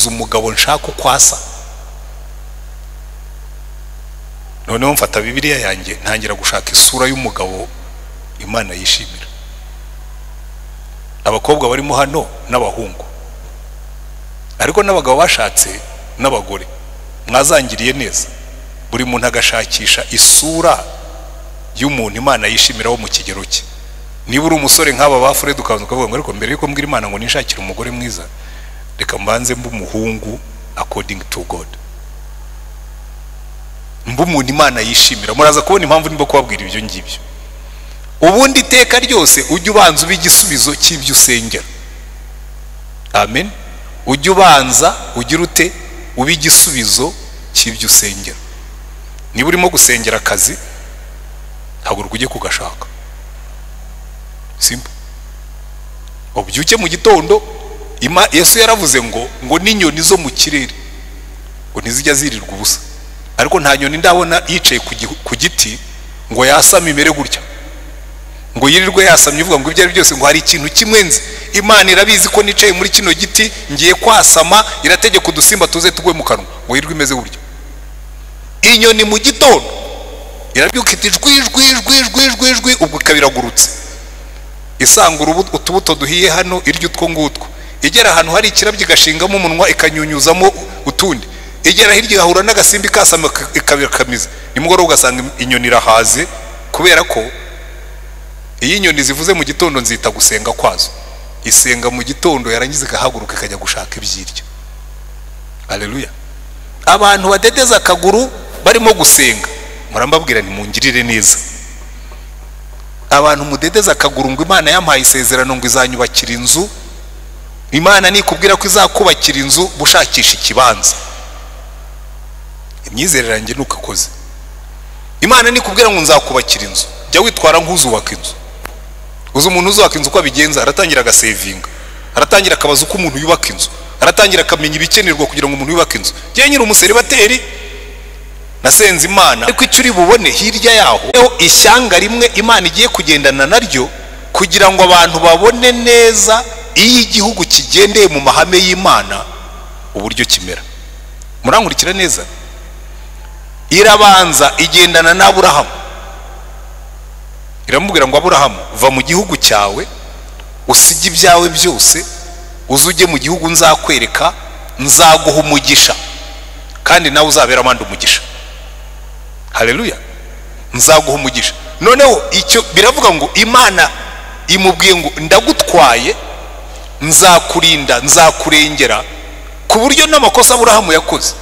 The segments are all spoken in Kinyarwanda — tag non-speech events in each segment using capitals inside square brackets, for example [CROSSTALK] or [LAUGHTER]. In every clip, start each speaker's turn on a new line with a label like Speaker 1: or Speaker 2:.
Speaker 1: uzi umugabo nshaka uko asa. Noneho mfata bibiliya yanjye ntangira gushaka isura y'umugabo imana yishimira. Abakobwa barimo hano n'abahungu. Ariko n'abagabo bashatse n'abagore. Mwazangiriye neza. Buri muntu agashakisha isura y'umuntu imana yishimira wo mu kigero cye. Niba uri umusore nk'aba ba furedi ukabanza ukavuga ngo ariko mbere yuko mbwira imana ngo nishakire umugore mwiza reka mbanze mbe umuhungu according to god. Mbe umuntu imana yishimira. Muraza kubona impamvu ndimo kubabwira ibyo ngibyo. Ubundi iteka ryose ujye ubanza uba igisubizo cy'ibyo usengera. Amen. Ujye ubanza ugira ute uba igisubizo cy'ibyo usengera. Niba urimo gusengera akazi haguruka ujye kugashaka. Simba ubyuke mu gitondo yesu yaravuze ngo ngo n'inyoni zo mu kirere. Ngo ntizijya zirirwa ubusa. Ariko nta nyoni ndabona yicaye ku giti ngo yasame imere gutya. Ngo yirirwe yasamye uvuga ngo ibyo ari byose ngo hari ikintu kimwe nzi. Imana irabizi ko nicaye muri kino giti ngiye kwasama irategeka udusimba tuze tugwe mu kanwa. Ngo yirirwe imeze gutya. Inyoni mu gitondo irabyuka iti jwi jwi jwi jwi jwi jwi ubwo ikaba iragurutse. Isanga utubuto duhiye hano irya utwo ngutwo. Igera ahantu hari ikirabyo igashingamo umunwa ikanyunyuzamo utundi. Igera hirya igahura n'agasimbi kasama ka- ikabikamiza nimugoroba ugasanga inyoni irahaze kubera ko iyo inyoni zivuze mu gitondo nzita gusenga kwazo. Isenga mu gitondo yarangiza igahaguruka ikajya gushaka ibyiryo. Aleluya abantu badedeza akaguru barimo gusenga. Murambabwira nimungirire neza. Abantu mudedeza akaguru ngo imana yampaye isezerano ngo izanyubakira inzu imana nikubwira ko izakubakira inzu bushakisha ikibanza. Imyizerere nuko akoze. Imana nikubwira ngo nzakubakira inzu. Jya witwara nk'uzubaka inzu. Uzi umuntu uzubaka inzu uko abigenza aratangira agasevinga. Aratangira akabaza uko umuntu yubaka inzu. Aratangira akamenya ibikenerwa kugira ngo umuntu yubake inzu. Njyewe nyiri umuseribateri nasenze imana. Ariko icyo uri bubone hirya yaho ishyanga rimwe imana igiye kugendana naryo kugira ngo abantu babone neza iyo igihugu kigendeye mu mahame y'imana uburyo kimera. Murankurikira neza. Irabanza igendana n'aburahamu. Iramubwira ngo aburahamu va mu gihugu cyawe usige ibyawe byose uze ujye mu gihugu nzakwereka nzaguha umugisha kandi nawe uzabera abandi umugisha. Hareruya nzaguha umugisha. Noneho icyo biravuga ngo imana imubwiye ngo ndagutwaye nzakurinda nzakurengera ku buryo n'amakosa aburahamu yakoze.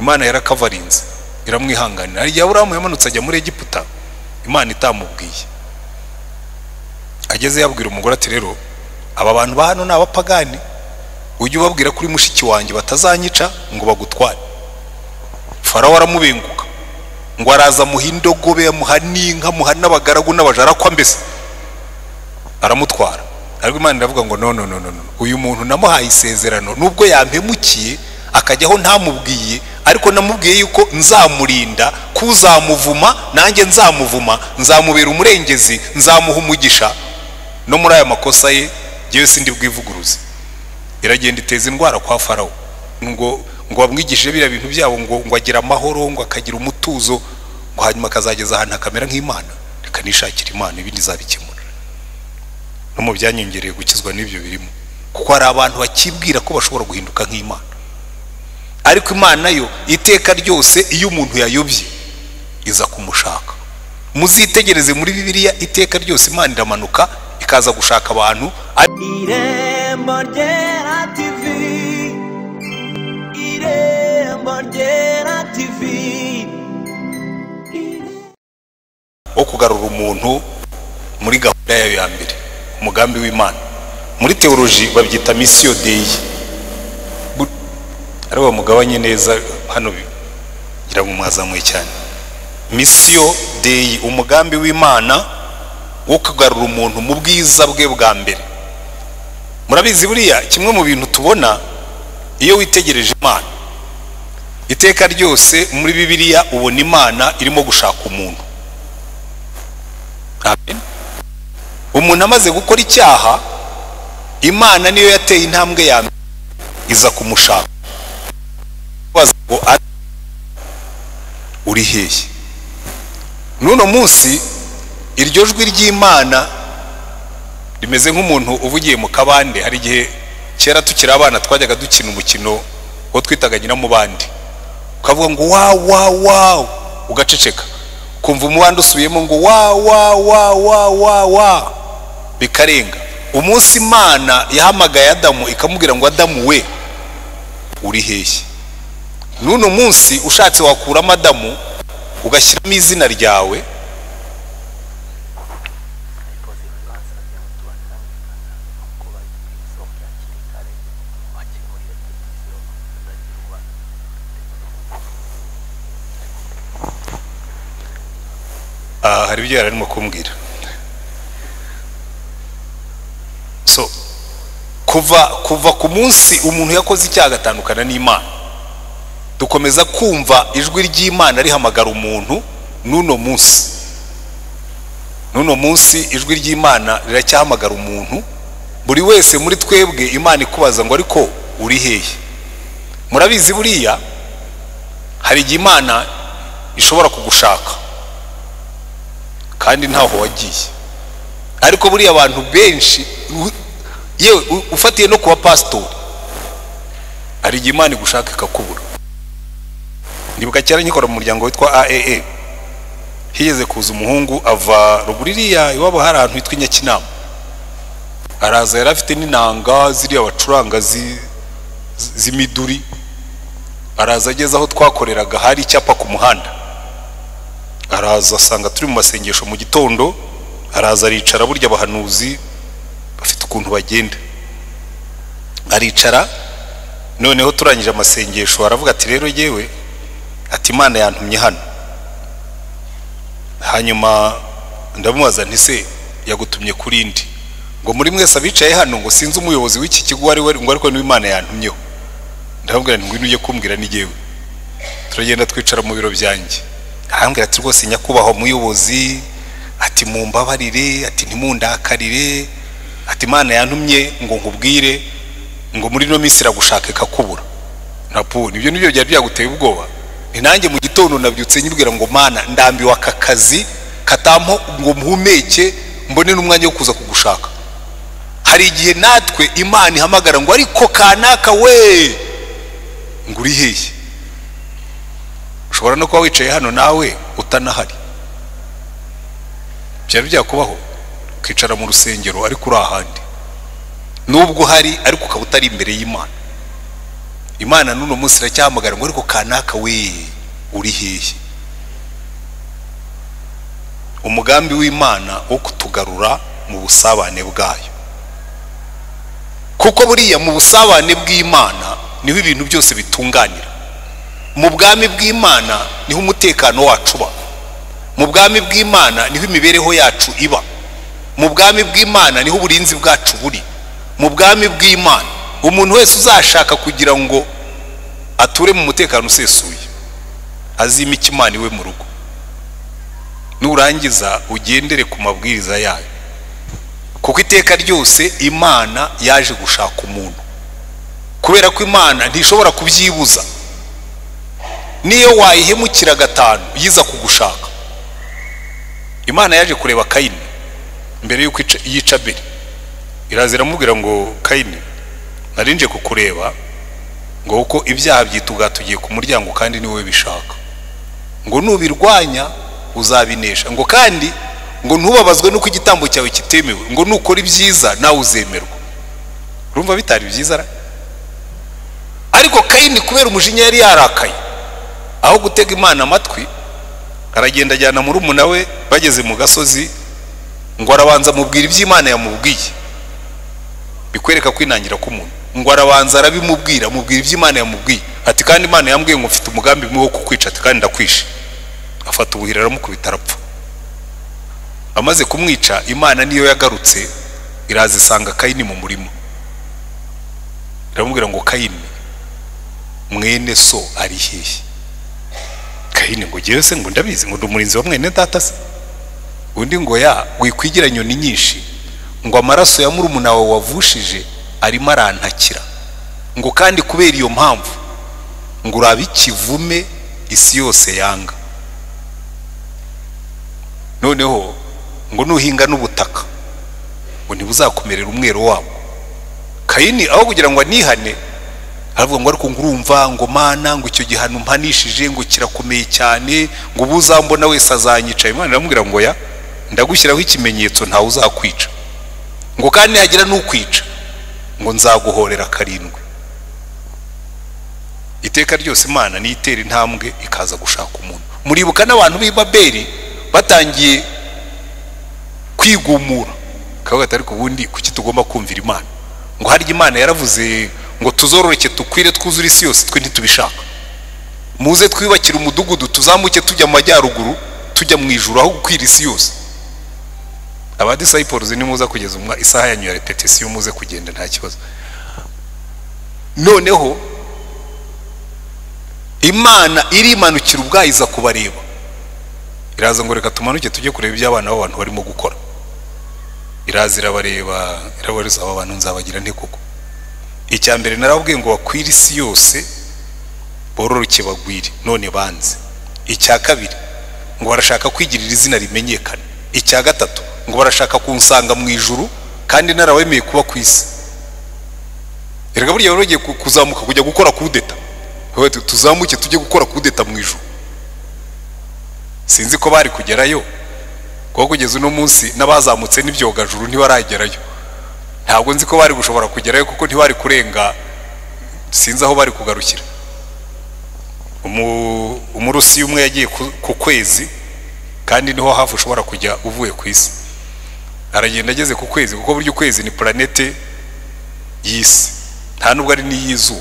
Speaker 1: Imana yarakavarinze iramwihanganira. Hari igihe aburahamu yamanutse ajya muri egiputa imana itamubwiye. Ageze yabwira umugore ati rero aba bantu ba hano ni abapagani. Ujye ubabwira kuri mushiki wanjye batazanyica ngo bagutware. Farawo aramubenguka. Ngo araza amuha indogobe amuha n'inka amuha n'abagaragu n'abajara kwa mbese. Aramutwara. Ariko imana iravuga ngo no no no no uyu muntu namuhaye isezerano nubwo yampemukiye akajyaho ntamubwiye ariko namubwiye yuko nzamurinda kuzamuvuma nanjye nzamuvuma nzamubera umurengezi nzamuha umugisha. No muri aya makosa ye ngewe sindi bwivuguruze iragenda iteza indwara kwa farawo ngo ngo bamwigishije biriya bintu byabo ngo ngo agire amahoro ngo akagira umutuzo ngo hanyuma akazageza ahantu akamera nk'imana. Reka nishakire imana ibindi izabikemura no mu byanyongereye gukizwa n'ibyo birimo. Kuko hari abantu bakibwira ko bashobora guhinduka nk'imana. Ariko imana yo iteka ryose iyo umuntu yayobye iza kumushaka. Muzitegereze muri bibiliya iteka ryose imana iramanuka ikaza gushaka abantu.
Speaker 2: Irembo ryera tivi irembo ryera tivi
Speaker 1: wo kugarura umuntu muri gahunda yayo ya mbere. Umugambi w'imana. Muri teoloji babyita misiyo deyi ari bo bamugabanye neza hano ngira ngo mwazamuye cyane. Misiyo deyi umugambi w'imana wo kugarura umuntu mu bwiza bwe bwa mbere. Murabizi buriya kimwe mu bintu tubona iyo witegereje imana iteka ryose muri bibiliya ubona imana irimo gushaka umuntu. Umuntu amaze gukora icyaha imana niyo yateye intambwe ya mbere iza kumushaka. Ngo "Ari- uri hehe? N'uno munsi iryo jwi ry'imana rimeze nk'umuntu uvugiye mu kabande. Hari igihe kera tukiri abana twajyaga dukina umukino wo twitaga nyiramubande ukavuga ngo wa wa wa ugaceceka. Kumva umubande usubiyemo ngo wa wa wa wa wa wa. Bikarenga. Umunsi imana yahamagaye adamu ikamubwira ngo adamu we uri hehe? N'uno munsi ushatse wakuramo adamu ugashyiramo izina ryawe hari ibyo yari arimo kumbwira. So kuva kuva ku munsi umuntu yakoze icyaha agatandukana n'imana dukomeza kumva ijwi ry'imana rihamagara umuntu n'uno munsi. N'uno munsi ijwi ry'imana riracyahamagara umuntu buri wese muri twebwe imana ikubaza ngo ariko uri hehe? Murabizi buriya hari igihe imana ishobora kugushaka. Kandi ntaho wagiye ariko buriya abantu benshi yewe ufatiye no kuba pasitori hari igihe imana igushaka ikakubura ndibuka kera nkikora mu muryango witwa aaa higeze kuza umuhungu ava ruguru iriya iwabo hari ahantu hitwa inyakinama araza yari afite n'inanga ziriya bacuranga zi- zi- z'imiduri. Araza ageze aho twakoreraga hari icyapa ku muhanda. Araza asanga turi mu masengesho mu gitondo araza aricara burya abahanuzi bafite ukuntu bagenda. Aricara noneho turangije amasengesho aravuga ati rero yewe ati imana yantumye hano. Hanyuma ndamubaza nti se yagutumye kuri ndi? Ngo muri mwese abicaye hano ngo sinzi umuyobozi w'iki kigo uwo ari we ngo ariko ni we imana yantumyeho. Ndamubwira ngwino ujye kumbwira ni jyewe turagenda twicara mu biro byanjye. Arambwira ati rwose nyakubahwa muyobozi ati mumbabarire ati ntimundakarire ati imana yantumye ngo nkubwire ngo muri ino minsi iragushaka ikakubura napu ni byo ni byo byari byaguteye ubwoba. Ni nanjye mu gitondo nabyutse nyibwira ngo mana ndambiwe aka kazi katampo ngo mpumeke mbone n'umwanya wo kuza kugushaka. Hari igihe natwe imana ihamagara ngo ariko kanaka we ngo uri hehe ushobora no kuba wicaye hano nawe utanahari. Byaba byakubaho ukicara mu rusengero ariko uri ahandi. Nubwo uhari ariko ukaba utari imbere y'imana. Imana n'uno munsi iracyahamagara ngo ariko kanaka we uri hehe? Umugambi w'imana wo kutugarura mu busabane bwayo. Kuko buriya mu busabane bw'imana ni ho ibintu byose bitunganira. Mu bwami bw'imana ni ho umutekano wacu uba. Mu bwami bw'imana ni ho imibereho yacu iba. Mu bwami bw'imana ni ho uburinzi bwacu buri. Mu bwami bw'imana umuntu wese uzashaka kugira ngo ature mu mutekano usesuye azime ikimana iwe mu rugo. Nurangiza ugendere ku mabwiriza yayo. Kuko iteka ryose imana yaje gushaka umuntu. Kubera ko imana ntishobora kubyibuza. Niyo wayihemukira gatanu yiza kugushaka. Imana yaje kureba kayini mbere y'uko ica- yica beri iraza iramubwira ngo kayini narinje kukureba ngo uko ibyaha byitugatugiye ku muryango kandi ni wowe bishaka. Ngo nubirwanya uzabinesha. Ngo kandi ngo ntubabazwe n'uko igitambo cyawe kitemewe. Ngo nukora ibyiza nawe uzemerwa. Urumva bitari byiza ariko kayini kubera umujinya yari yarakaye aho gutega imana amatwi aragenda ajyana murumuna we bageze mu gasozi ngo arabanza amubwira ibyo imana yamubwiye. Bikwereka kwinangira k'umuntu. Ngo arabanza arabimubwira amubwira ibyo imana yamubwiye. Ati kandi imana yambwiye ngo mfite umugambi wo kukwica ati kandi ndakwishe afata ubuhira aramukubita arapfa. Amaze kumwica imana niyo yagarutse iraza isanga kayini mu murima. Iramubwira ngo kayini mwene so ari hehe kayini ngo ngewe se ngo ndabizi ngo ndi umurinzi wa mwene data se? Undi ngo ya wikwigira nyoni nyinshi. Ngo amaraso ya murumuna wawe wavushije arimo arantakira ngo kandi kubera iyo mpamvu ngo urabe ikivume isi yose yanga. Noneho ngo nuhinga n'ubutaka ngo ntibuzakumerera umwero wabo. Kayini aho kugira ngo anihane aravuga ngo ariko ngo urumva ngo mana ngo icyo gihano mpanishije ngo kirakomeye cyane ngo ubu uzambona wese azanyica. Imana iramubwira ngo ya ndagushyiraho ikimenyetso ntawe uzakwica. Ngo kandi hagira n'ukwica ngo nzaguhorera karindwi. Iteka ryose imana niyo itera intambwe ikaza gushaka umuntu. Muribuka n'abantu b'i babeli batangiye kwigumura. Kavuga ati ariko ubundi kuki tugomba kumvira imana? Ngo harya imana yaravuze ngo tuzororoke tukwire twuzure isi yose twe ntitubishaka. Muze twiyubakire umudugudu tuzamuke tujya mu majyaruguru tujya mu ijuru aho gukwira isi yose. Abadisayiporozi ni kugeza umwa isaha yanyu ya repetisiyo muze kugenda nta kibazo. Noneho imana irimanukira ubwayo iza kubareba. Iraza ngo reka tumanuke tujye kureba ibyo abana b'abantu barimo gukora. Iraza irabareba irabariza aba bantu nzabagira nte koko? Icya mbere narababwiye ngo bakwire isi yose bororoke bagwire none banze. Icya kabiri ngo barashaka kwigirira izina rimenyekana. Icya gatatu ngo barashaka kunsanga mu ijuru kandi narawemeye kuba ku isi. Erega burya bagiye kuzamuka kujya gukora kudeta. Tuzamuke tujye gukora kudeta mu ijuru. Sinzi ko bari kugerayo kuko kugeza uno munsi n'abazamutse n'ibyogajuru ntibaragerayo. Ntabwo nzi ko bari gushobora kugerayo kuko ntibari kurenga. Sinzi aho bari kugarukira. Umurusi umwe yagiye ku kwezi kandi ni ho hafi ushobora kujya uvuye ku isi. Aragenda ageze ku kwezi kuko burya ukwezi ni puranete y'isi. Nta nubwo ari n'iy'izuba.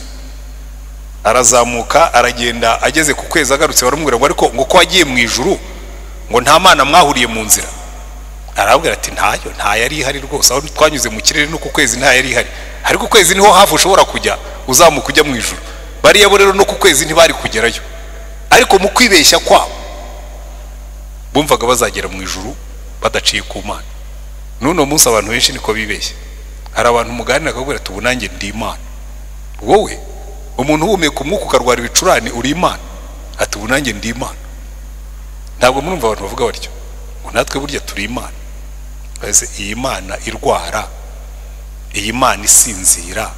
Speaker 1: Arazamuka aragenda ageze ku kwezi agarutse baramubwira ngo ariko ngo ko wagiye mu ijuru ngo nta mana mwahuriye mu nzira. Arabwira ati ntayo nta yari ihari rwose. Aho twanyuze mu kirere no ku kwezi nta yari ihari. Ariko ukwezi ni ho hafi ushobora kujya uzamuka ujya mu ijuru. Bariya bo rero no ku kwezi ntibari kugerayo. Ariko mu kwibeshya kwabo bumvaga bazagera mu ijuru badaciye ku mana. N'uno munsi abantu benshi niko bibeshya. Hari abantu muganira akabwira ati ubu ndi imana. Wowe umuntu uhumeka umwuka ukarwara ibicurane uri imana. Ati ubu ndi imana. Ntabwo murumva abantu bavuga batyo. Ngo natwe burya turi imana. Iyi mana irwara iyi mana isinzira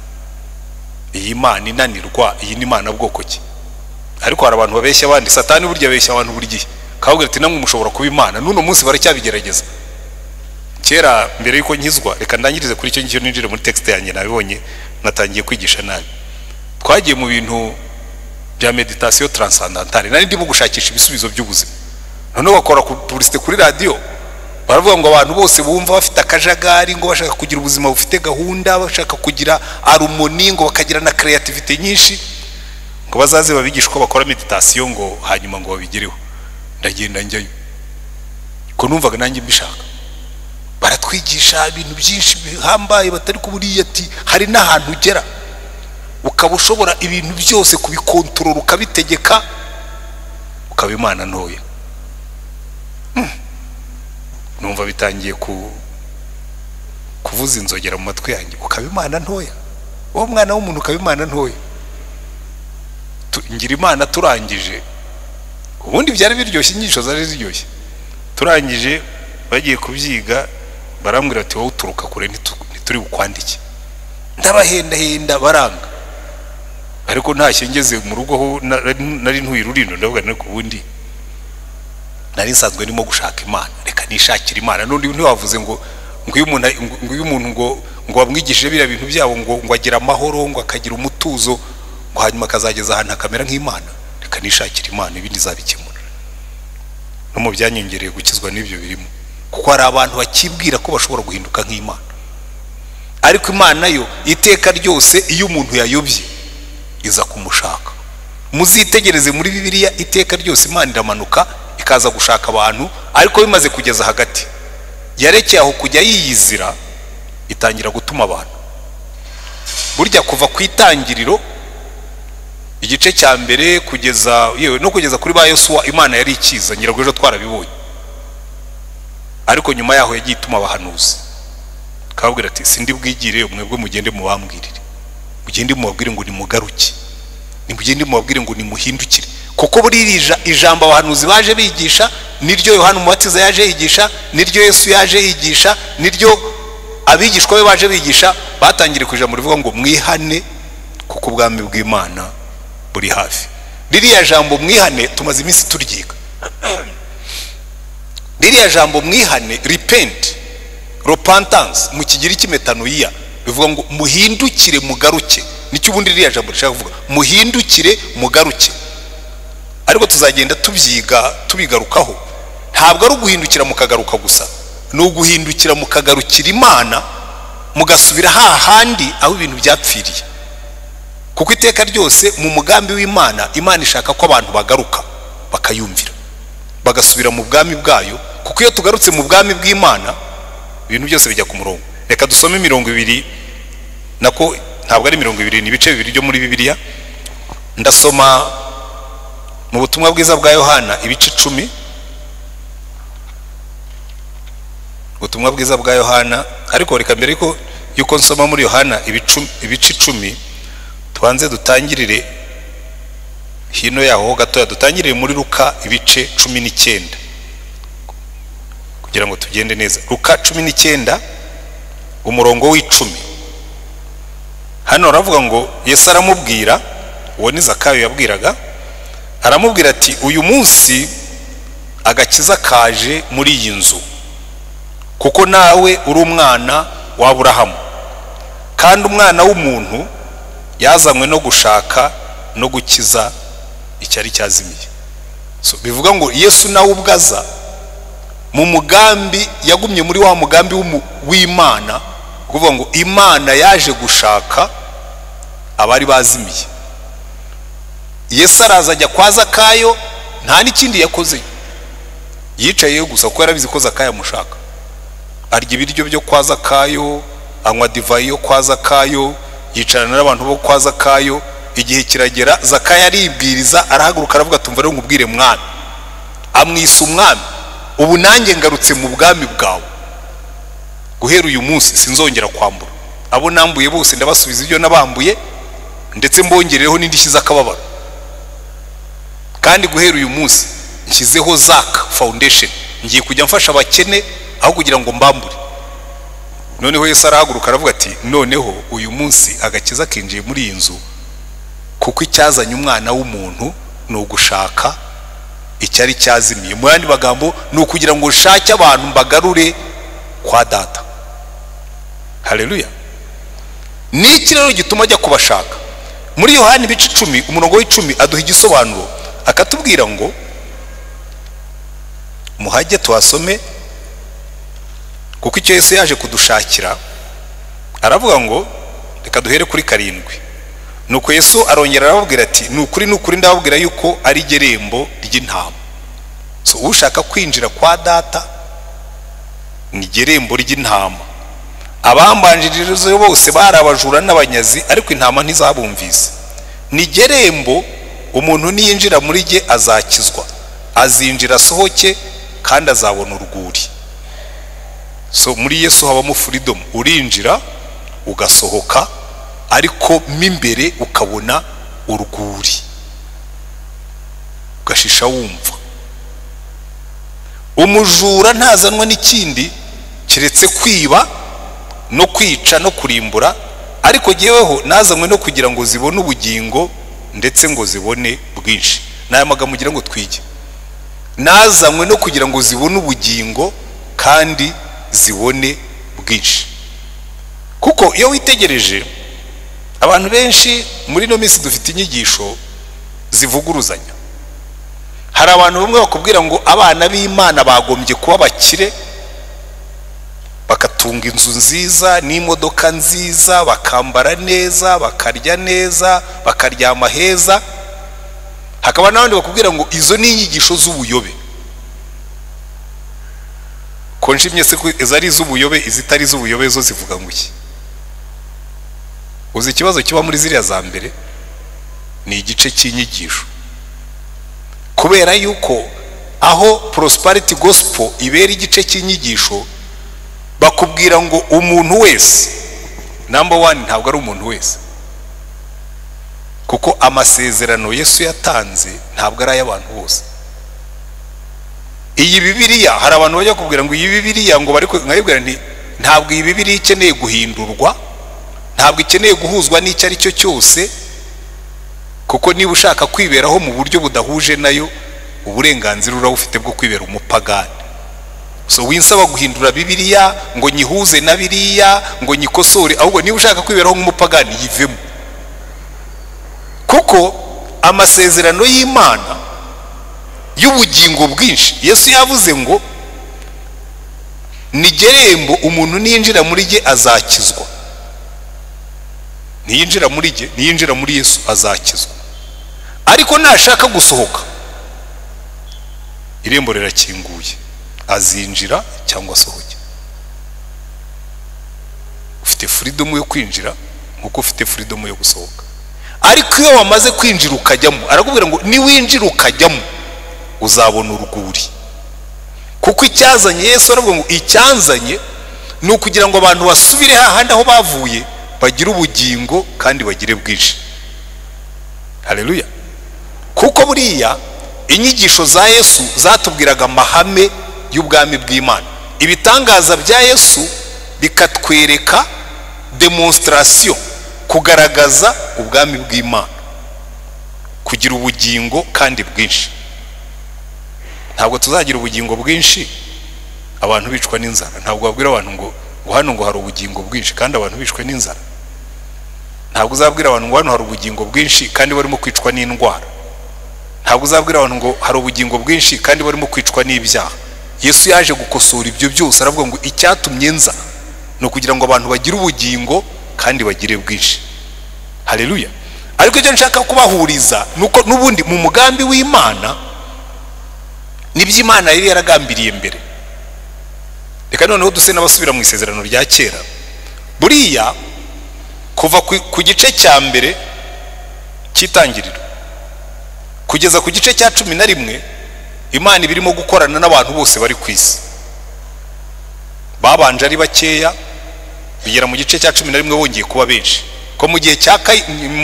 Speaker 1: iyi mana inanirwa iyi ni imana bwoko ki? Ariko hari abantu babeshya abandi satani burya abeshya abantu buri gihe kababwira ati namwe mushobora kuba imana n'uno munsi baracyabigerageza. Kera mbere y'uko nkizwa reka ndangirize kuri icyo ngicyo ninjire muri texite yanjye nabibonye natangiye kwigisha nabi. Twagiye mu bintu bya meditasiyo taransandantare nari ndimo gushakisha ibisubizo by'ubuzima. Noneho bakora purisite kuri radiyo baravuga ngo abantu bose bumva bafite akajagari ngo bashaka kugira ubuzima bufite gahunda bashaka kugira arumoni ngo bakagira na kreativite nyinshi ngo bazaze babigishe uko bakora meditasiyo ngo hanyuma ngo babigereho ndagenda njyayo ko numvaga nanjye mbishaka. Baratwigisha ibintu byinshi bihambaye batari kuburiya ati hari n'ahantu ugera. Ukaba ushobora ibintu byose kubikontorora ukabitegeka ukaba imana ntoya. Numva bitangiye kuvuza inzogera mu matwi yanjye. Ukaba imana ntoya. Uwo mwana w'umuntu ukaba imana ntoya. Ngira imana turangije. Ubundi byari biryoshye inyigisho zari ziryoshye. Turangije bagiye kubyiga barambwira ati wowe uturuka kure ntituri bukwandike. Ndabahendahenda baranga. Ariko ntashye ngeze mu rugo nari ntuye rurindo ndavuga ariko ubundi nari nsanzwe ndimo gushaka imana. Reka nishakire imana. N'undi ntiwavuze ngo ngo iyo umuntu ngo iyo umuntu ngo ngo bamwigishije biriya bintu byabo ngo ngo agira amahoro ngo akagira umutuzo ngo hanyuma akazageza ahantu akamera nk'imana. Reka nishakire imana ibindi zabikemura no mu byanyongereye gukizwa n'ibyo birimo. Kuko hari abantu bakibwira ko bashobora guhinduka nk'imana. Ariko imana yo iteka ryose iyo umuntu yayobye iza kumushaka. Muzitegereze muri bibiliya iteka ryose imana iramanuka ikaza gushaka abantu ariko bimaze kugeza hagati. Yarekeye aho kujya yiyizira itangira gutuma abantu. Burya kuva ku itangiriro igice cya mbere kugeza yewe no kugeza kuri ba yosuwa imana yari ikiza nyirago ejo twarabibonye. Ariko nyuma yaho yagiye ituma abahanuzi. Kababwira ati sindi bwigire mwebwe mugende mubambwirire. Mugende mubabwire ngo nimugaruke. Nimugende mubabwire ngo nimuhindukire. Kuko buri iri ja- ijambo abahanuzi baje bigisha niryo yohana umubatiza yaje yigisha niryo yesu yaje yigisha niryo abigishwa be baje bigisha batangiriye ku ijambo rivuga ngo mwihane kuko ubwami bw'imana buri hafi. Ririya jambo mwihane tumaze iminsi turyiga. Ririya jambo mwihane repent repentance mu kigiri metanoia bivuga ngo muhindukire mugaruke. Nicyo ubundi ririya jambo rishaka kuvuga. Muhindukire mugaruke. Ariko tuzagenda tubyiga tubigarukaho. Ntabwo ari uguhindukira mukagaruka gusa. Ni uguhindukira mukagarukira imana mugasubira hahandi aho ibintu byapfiriye. Kuko iteka ryose mu mugambi w'imana imana ishaka ko abantu bagaruka bakayumvira. Bagasubira mu bwami bwayo kuko iyo tugarutse mu bwami bw'imana ibintu byose bijya ku murongo. Reka dusome mirongo ibiri nako ntabwo ari mirongo ibiri ni ibice bibiri byo muri bibiliya. Ndasoma mu butumwa bwiza bwa yohana ibice icumi. Ubutumwa bwiza bwa yohana. Ariko reka mbere yuko nsoma muri yohana ibice icumi tubanze dutangirire hino yaho ho gatoya dutangirire muri ruka ibice cumi n'icyenda. Kugira ngo tugende neza. Ruka cumi n'icyenda umurongo w'icumi. Hano baravuga ngo yesu aramubwira uwo ni zakayo yabwiraga aramubwira ati uyu munsi agakiza kaje muri iyi nzu kuko nawe uri umwana wa Aburahamu. Kandi umwana w'umuntu yazanywe no gushaka no gukiza icyari cyazimiye. So, bivuga ngo yesu nawe ubwo aza mu mugambi yagumye muri wa mugambi w'imana kuvuga ngo imana yaje gushaka abari bazimiye. Yesu araza ajya kwa zakayo nta n'ikindi yakoze. Yicayeyo gusa kuko yarabizi ko zakayo amushaka. Arya ibiryo byo kwa zakayo anywa divayi yo kwa zakayo yicarana n'abantu bo kwa zakayo. Igihe kiragera zakayo aribwiriza arahaguruka aravuga tumva rero nkubwire mwami. Amwisa umwami ubu nanjye ngarutse mu bwami bwawe. Guhera uyu munsi sinzongera kwambura. Abo nambuye bose ndabasubiza ibyo nabambuye ndetse mbongerereho n'indishyi z'akababaro. Kandi guhera uyu munsi nshyizeho zaka foundation. Ngiye kujya mfasha abakene aho kugira ngo mbambure. Noneho yesu arahaguruka aravuga ati noneho uyu munsi agakiza kinjiye muri iyi nzu. Kuko icyazanye umwana w'umuntu ni ugushaka icyari cyazimiye. Mu yandi magambo ni ukugira ngo nshake abantu mbagarure kwa data. Hareruya ni iki rero gituma ajya kubashaka? Muri yohani ibice icumi umurongo w'icumi aduha igisobanuro. Akatubwira ngo muhajye tuhasome kuko icyo Yesu yaje kudushakira aravuga ngo reka duhere kuri karindwi nuko Yesu arongera arababwira ati ni ukuri ni ukuri ndababwira yuko ari gerembo ry'intama so ushaka kwinjira kwa data ni gerembo ry'intama. Abambanjirije bose bari abajura n'abanyazi ariko intama ntizabumvise. Ni gerembo umuntu niyinjira muri jye azakizwa. Azinjira asohoke kandi azabona urwuri. So muri yesu habamo freedom. Urinjira ugasohoka ariko mo imbere ukabona urwuri. Ugashisha wumva. Umujura ntazanwa n'ikindi keretse kwiba no kwica no kurimbura. Ariko jyeweho nazanywe no kugira ngo zibone ubugingo ndetse ngo zibone bwinshi. Ni aya magambo ugira ngo twige. Nazanywe no kugira ngo zibone ubugingo kandi zibone bwinshi. Kuko iyo witegereje abantu benshi muri ino minsi dufite inyigisho zivuguruzanya. Hari abantu bamwe bakubwira ngo abana b'imana bagombye kuba bakire bagatunga inzu nziza n'imodoka nziza bakambara neza bakarya neza bakaryama heza. Hakaba n'abandi bakubwira ngo izo ni inyigisho z'ubuyobe. Ko nshimye se ko izo ari iz'ubuyobe izitari iz'ubuyobe zo zivuga ngo iki? Uzi ikibazo kiba muri ziriya za mbere? Ni igice cy'inyigisho. Kubera yuko aho prosperity gospel ibera igice cy'inyigisho bakubwira ngo umuntu wese number one ntabwo ari umuntu wese. Kuko amasezerano yesu yatanze ntabwo ari ay'abantu bose. Iyi bibiriya hari abantu bajya kubwira ngo iyi bibiriya ngo bari nkayibwira nti ntabwo iyi bibiriya ikeneye guhindurwa ntabwo ikeneye guhuzwa n'icyo ari cyo cyose kuko niba ushaka kwiberaho mu buryo budahuje na yo uburenganzira urabufite bwo kwibera umupagani. So winsaba guhindura bibiriya ngo nyihuze na biriya ngo nyikosore ahubwo niba ushaka kwiberaho nk'umupagani yivemo. Kuko amasezerano y'imana y'ubugingo bwinshi yesu yavuze ngo ni gerembo umuntu niyinjira muri ge azakizwa. Niyinjira muri ge niyinjira muri yesu azakizwa. Ariko nashaka gusohoka. Irembo rirakinguye. Azinjira cyangwa asohoke. Ufite furidomu yo kwinjira nk'uko ufite furidomu yo gusohoka. Ariko iyo wamaze kwinjira ukajyamo arakubwira ngo niwinjira ukajyamo uzabona urwuri. Kuko icyazanye yesu aravuga ngo icyanzanye ni ukugira ngo abantu basubire hahandi aho bavuye bagire ubugingo kandi bagire bwinshi. Hareruya kuko buriya inyigisho za yesu zatubwiraga amahame y'ubwami bw'imana. Ibitangaza bya yesu bikatwereka demonstrasiyo kugaragaza ubwami bw'imana. Kugira ubugingo kandi bwinshi. Ntabwo tuzagira ubugingo bwinshi abantu bicwa n'inzara. Ntabwo babwira abantu ngo ngo hano ngo hari ubugingo bwinshi kandi abantu bicwe n'inzara. Ntabwo uzabwira abantu ngo hano hari ubugingo bwinshi kandi barimo kwicwa n'indwara. Ntabwo uzabwira abantu ngo hari ubugingo bwinshi kandi barimo kwicwa n'ibyaha. Yesu yaje gukosora ibyo byose aravuga ngo icyatumye nza. Ni ukugira ngo abantu bagire ubugingo kandi bagire bwinshi. Hareruya ariko icyo nshaka kubahuriza ni uko n'ubundi mu mugambi w'imana ni byo imana yari yaragambiriye mbere. Reka noneho duse n'abasubira mu isezerano rya kera. Buriya kuva ku gice cya mbere cy'itangiriro kugeza ku gice cya cumi na rimwe imana iba irimo gukorana n'abantu bose bari ku isi. Babanje ari bakeya bigera mu gice cya cumi na rimwe bongeye kuba benshi. Ko mu gihe cya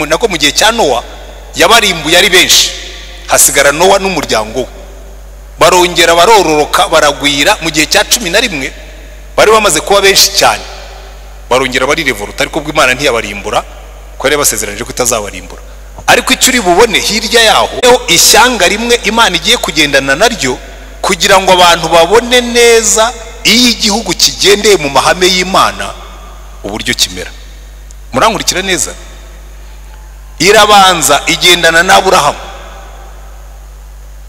Speaker 1: nako mu gihe cya nowa yabarimbuye ari benshi. Hasigara nowa n'umuryango we. Barongera barororoka baragwira. Mu gihe cya cumi na rimwe bari bamaze kuba benshi cyane. Barongera barirevoluta ariko bwo imana ntiyabarimbura ko yari yabasezeranyije ko itazabarimbura. Ariko icyo uri bubone hirya yaho ishyanga rimwe imana igiye kugendana naryo kugira ngo abantu babone neza iyo igihugu kigendeye mu mahame y'imana uburyo kimera. Murankurikira neza. Irabanza igendana n'aburahamu.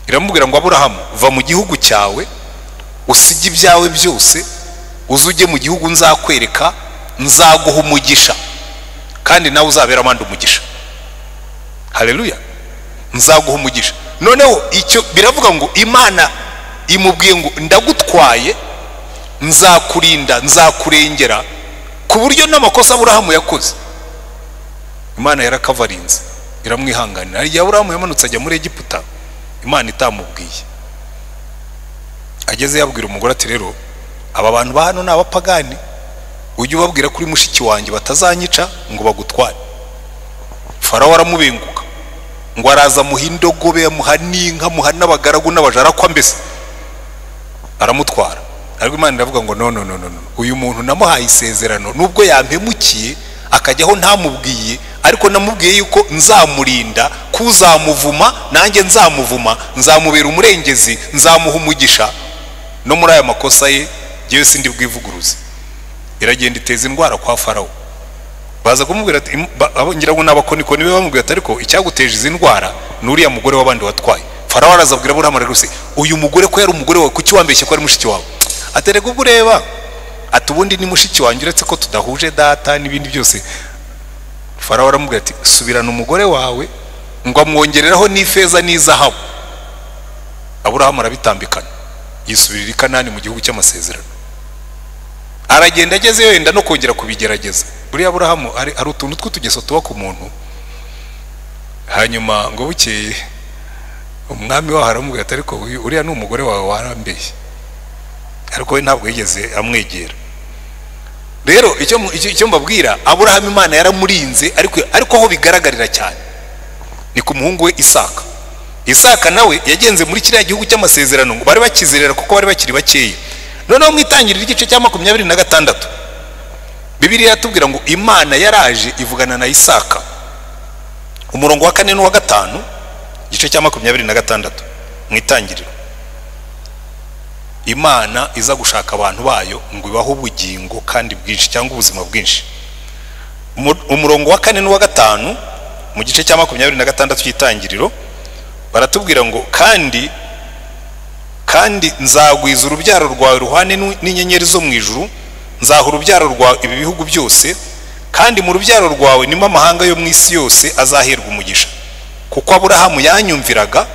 Speaker 1: Iramubwira ngo aburahamu va mu gihugu cyawe usige ibyawe byose uze ujye mu gihugu nzakwereka nzaguha umugisha kandi nawe uzabera abandi umugisha. Hareruya nzaguha umugisha. Noneho icyo biravuga ngo imana imubwiye ngo ndagutwaye nzakurinda nzakurengera ku buryo n'amakosa aburahamu yakoze. Imana yarakavarinze iramwihanganira. Hari igihe aburahamu yamanutse ajya muri egiputa imana itamubwiye. Ageze yabwira umugore ati rero aba bantu ba hano ni abapagani. Ujye ubabwira kuri mushiki wanjye batazanyica ngo bagutware. Farawo aramubenguka. Ngo araza amuha indogobe amuha n'inka amuha n'abagaragu n'abajarakwa mbese? Aramutwara. Ariko imana iravuga ngo no no no no uyu muntu namuhaye isezerano. Nubwo yampemukiye akajyaho ntamubwiye ariko namubwiye yuko nzamurinda kuzamuvuma nanjye nzamuvuma nzamubera umurengezi nzamuha umugisha. No muri aya makosa ye ngewe sindi bwivuguruze iragenda iteza indwara kwa farawo. Baza kumubwira ati ngira ngo n'abakonikoni be bamubwira ati ariko icyaguteje izi ndwara ni uriya mugore w'abandi watwaye. Farawo arazabwira aburahamu se uyu mugore ko yari umugore wawe kuki wambeshye ko ari mushiki wawe? Aterega ubwo ureba. Ati ubundi ni mushiki wanjye uretse ko tudahuje data n'ibindi byose. Farawo aramubwira ati subirana umugore wawe ngo amwongereraho n'ifeza n'izahabu. Aburahamu arabitambikana. Yisubirira i kanani mu gihugu cy'amasezerano. Aragenda ageze wenda no kongera kubigerageza. Buriya aburahamu hari utuntu tw'utugeso tuba ku muntu. Hanyuma ngo bukeye umwami waho aramubwira ati ariko uriya ni umugore wawe warambeshye ariko we ntabwo yigeze amwegera. Rero icyo mbabwira aburahamu imana yaramurinze ariko aho bigaragarira cyane. Ni ku muhungu we isaka. Isaka nawe yagenze muri kiriya gihugu cy'amasezerano ngo bari bakizerera kuko bari bakiri bakeya. Noneho mu itangiriro ry'igice cya makumyabiri na gatandatu bibiriya yatubwira ngo imana yaraje ivugana na isaka. Umurongo wa kane n'uwa gatanu igice cya makumyabiri na gatandatu mu itangiriro. Imana iza gushaka abantu bayo ngo ibahe ubugingo kandi bwinshi cyangwa ubuzima bwinshi. Umu- umurongo wa kane n'uwa gatanu mu gice cya makumyabiri na gatandatu cy'itangiriro baratubwira ngo kandi kandi nzagwiza urubyaro rwawe ruhane n'inyenyeri zo mu ijuru nzaha urubyaro rwawe ibi bihugu byose kandi mu rubyaro rwawe nimo amahanga yo mu isi yose azaherwa umugisha. Kuko aburahamu yanyumviraga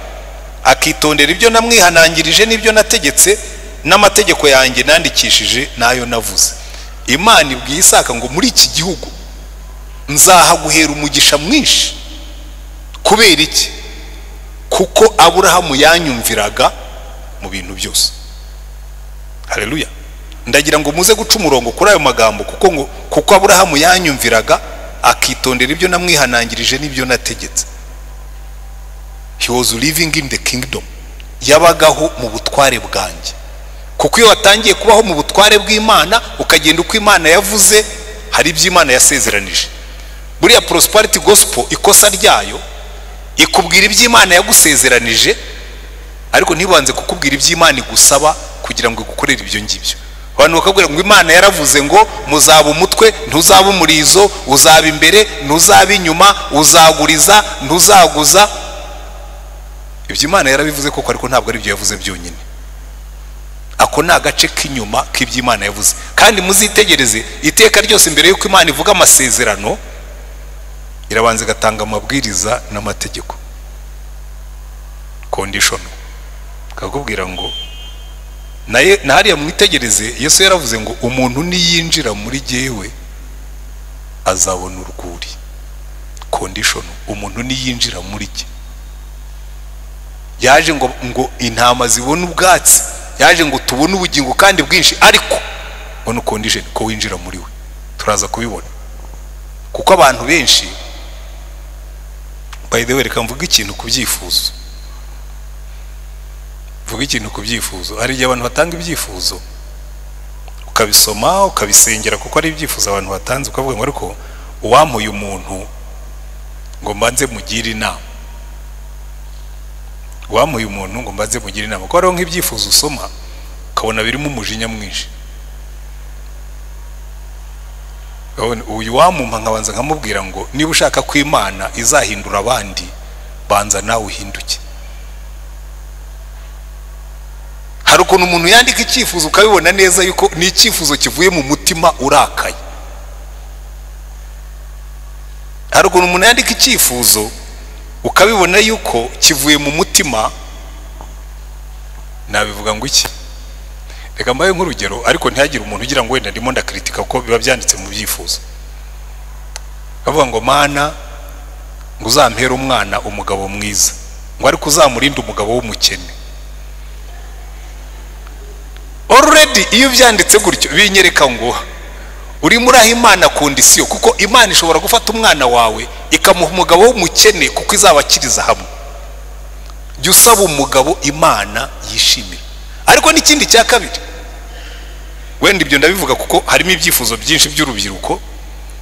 Speaker 1: akitondera ibyo namwihanangirije n'ibyo nategetse n'amategeko yanjye nandikishije n'ayo navuze. Imana ibwiye isaka ngo muri iki gihugu nzahaguhera umugisha mwinshi. Kubera iki? Kuko aburahamu yanyumviraga mu bintu byose. Hareruya ndagira ngo muze guca umurongo kuri ayo magambo kuko ngo kuko aburahamu yanyumviraga akitondera ibyo namwihanangirije n'ibyo nategetse. He was living in the kingdom. Yabagaho mu butware bwanjye. Kuko iyo watangiye kubaho mu butware bw'imana ukagenda uko imana yavuze hari ibyo imana yasezeranije. Buriya prosperity gospel ikosa ryayo ikubwira ibyo imana yagusezeranije ariko ntibanze kukubwira ibyo imana igusaba kugira ngo igukorere ibyo ngibyo. Abantu bakabwira ngo imana yaravuze ngo muzaba umutwe ntuzaba umurizo uzaba imbere ntuzaba inyuma uzaguriza ntuzaguza. Ibyo imana yarabivuze koko ariko ntabwo ari byo yavuze byonyine. Ako ni agace k'inyuma k'ibyo imana yavuze. Kandi muzitegereze iteka ryose mbere y'uko imana ivuga amasezerano irabanza igatanga amabwiriza n'amategeko. Kondishono kakubwira ngo hariya mwitegereze yesu yaravuze ngo umuntu niyinjira muri jyewe azabona urwuri. Kondishono umuntu niyinjira muri jye. Yaje ngo ngo intama zibone ubwatsi yaje ngo tubone ubugingo kandi bwinshi ariko ono kondisheni ko winjira muri we. Turaza kubibona. Kuko abantu benshi the way reka mvuga ikintu ku byifuzo. Vuga ikintu ku byifuzo. Hari igihe abantu batanga ibyifuzo ukabisoma ukabisengera kuko ari ibyifuzo abantu batanze ukavuga ngo ariko uwamuye umuntu ngo mbanze mugire inama. Uwamuye umuntu ngo mbanze mugire inama. Kuko hariho nk'ibyifuzo usoma ukabona birimo umujinya mwinshi. Uyu wamumpa nkabanza nkamubwira ngo niba ushaka ko imana izahindura abandi banza nawe uhinduke hari ukuntu umuntu yandika icyifuzo ukabibona neza yuko ni icyifuzo kivuye mu mutima urakaye. Hari ukuntu umuntu yandika icyifuzo ukabibona yuko kivuye mu mutima nabivuga ngo iki? Reka mbaye nk'urugero ariko ntihagire umuntu ugira ngo wenda ndimo ndakritika kuko biba byanditse mu byifuzo. Bavuga ngo mana ngo uzampere umwana umugabo mwiza. Ngo ariko uzamurinde umugabo w'umukene. Already iyo byanditse gutyo binyereka ngo urimo uraha imana kondisiyo kuko imana ishobora gufata umwana wawe ikamuha umugabo w'umukene kuko izabakiriza hamwe. Jya usaba umugabo imana yishimira ariko n'ikindi cya kabiri wenda ibyo ndabivuga kuko harimo ibyifuzo byinshi by'urubyiruko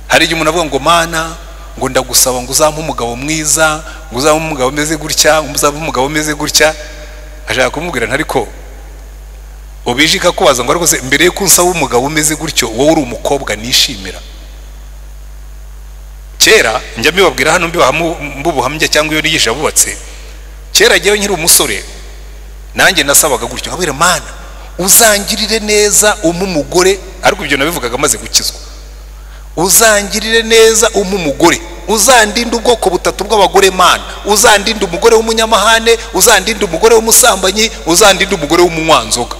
Speaker 1: hari igihe umuntu avuga ngo mana ngo ndagusaba ngo uzampe umugabo mwiza ngo uzampe umugabo umeze gutya ngo uzampe umugabo umeze gutya. Ashaka kumubwira ntariko ubije ikakubaza ngo se mbere yuko unsaba umugabo umeze gutyo wowe uri umukobwa nishimira? Kera njya mbibabwira hano mbubuhamya cyangwa iyo nigisha bubatse. Kera njyewe nkiri umusore nanjye nasabaga gutyo. Nkabwira mana uzangirire neza umpe umugore ariko ibyo nabivugaga amaze gukizwa. Uzangirire neza umpe umugore uzandinde ubwoko butatu bw'abagore mana. Uzandinde umugore w'umunyamahane uzandinde umugore w'umusambanyi uzandinde umugore w'umunywanzoga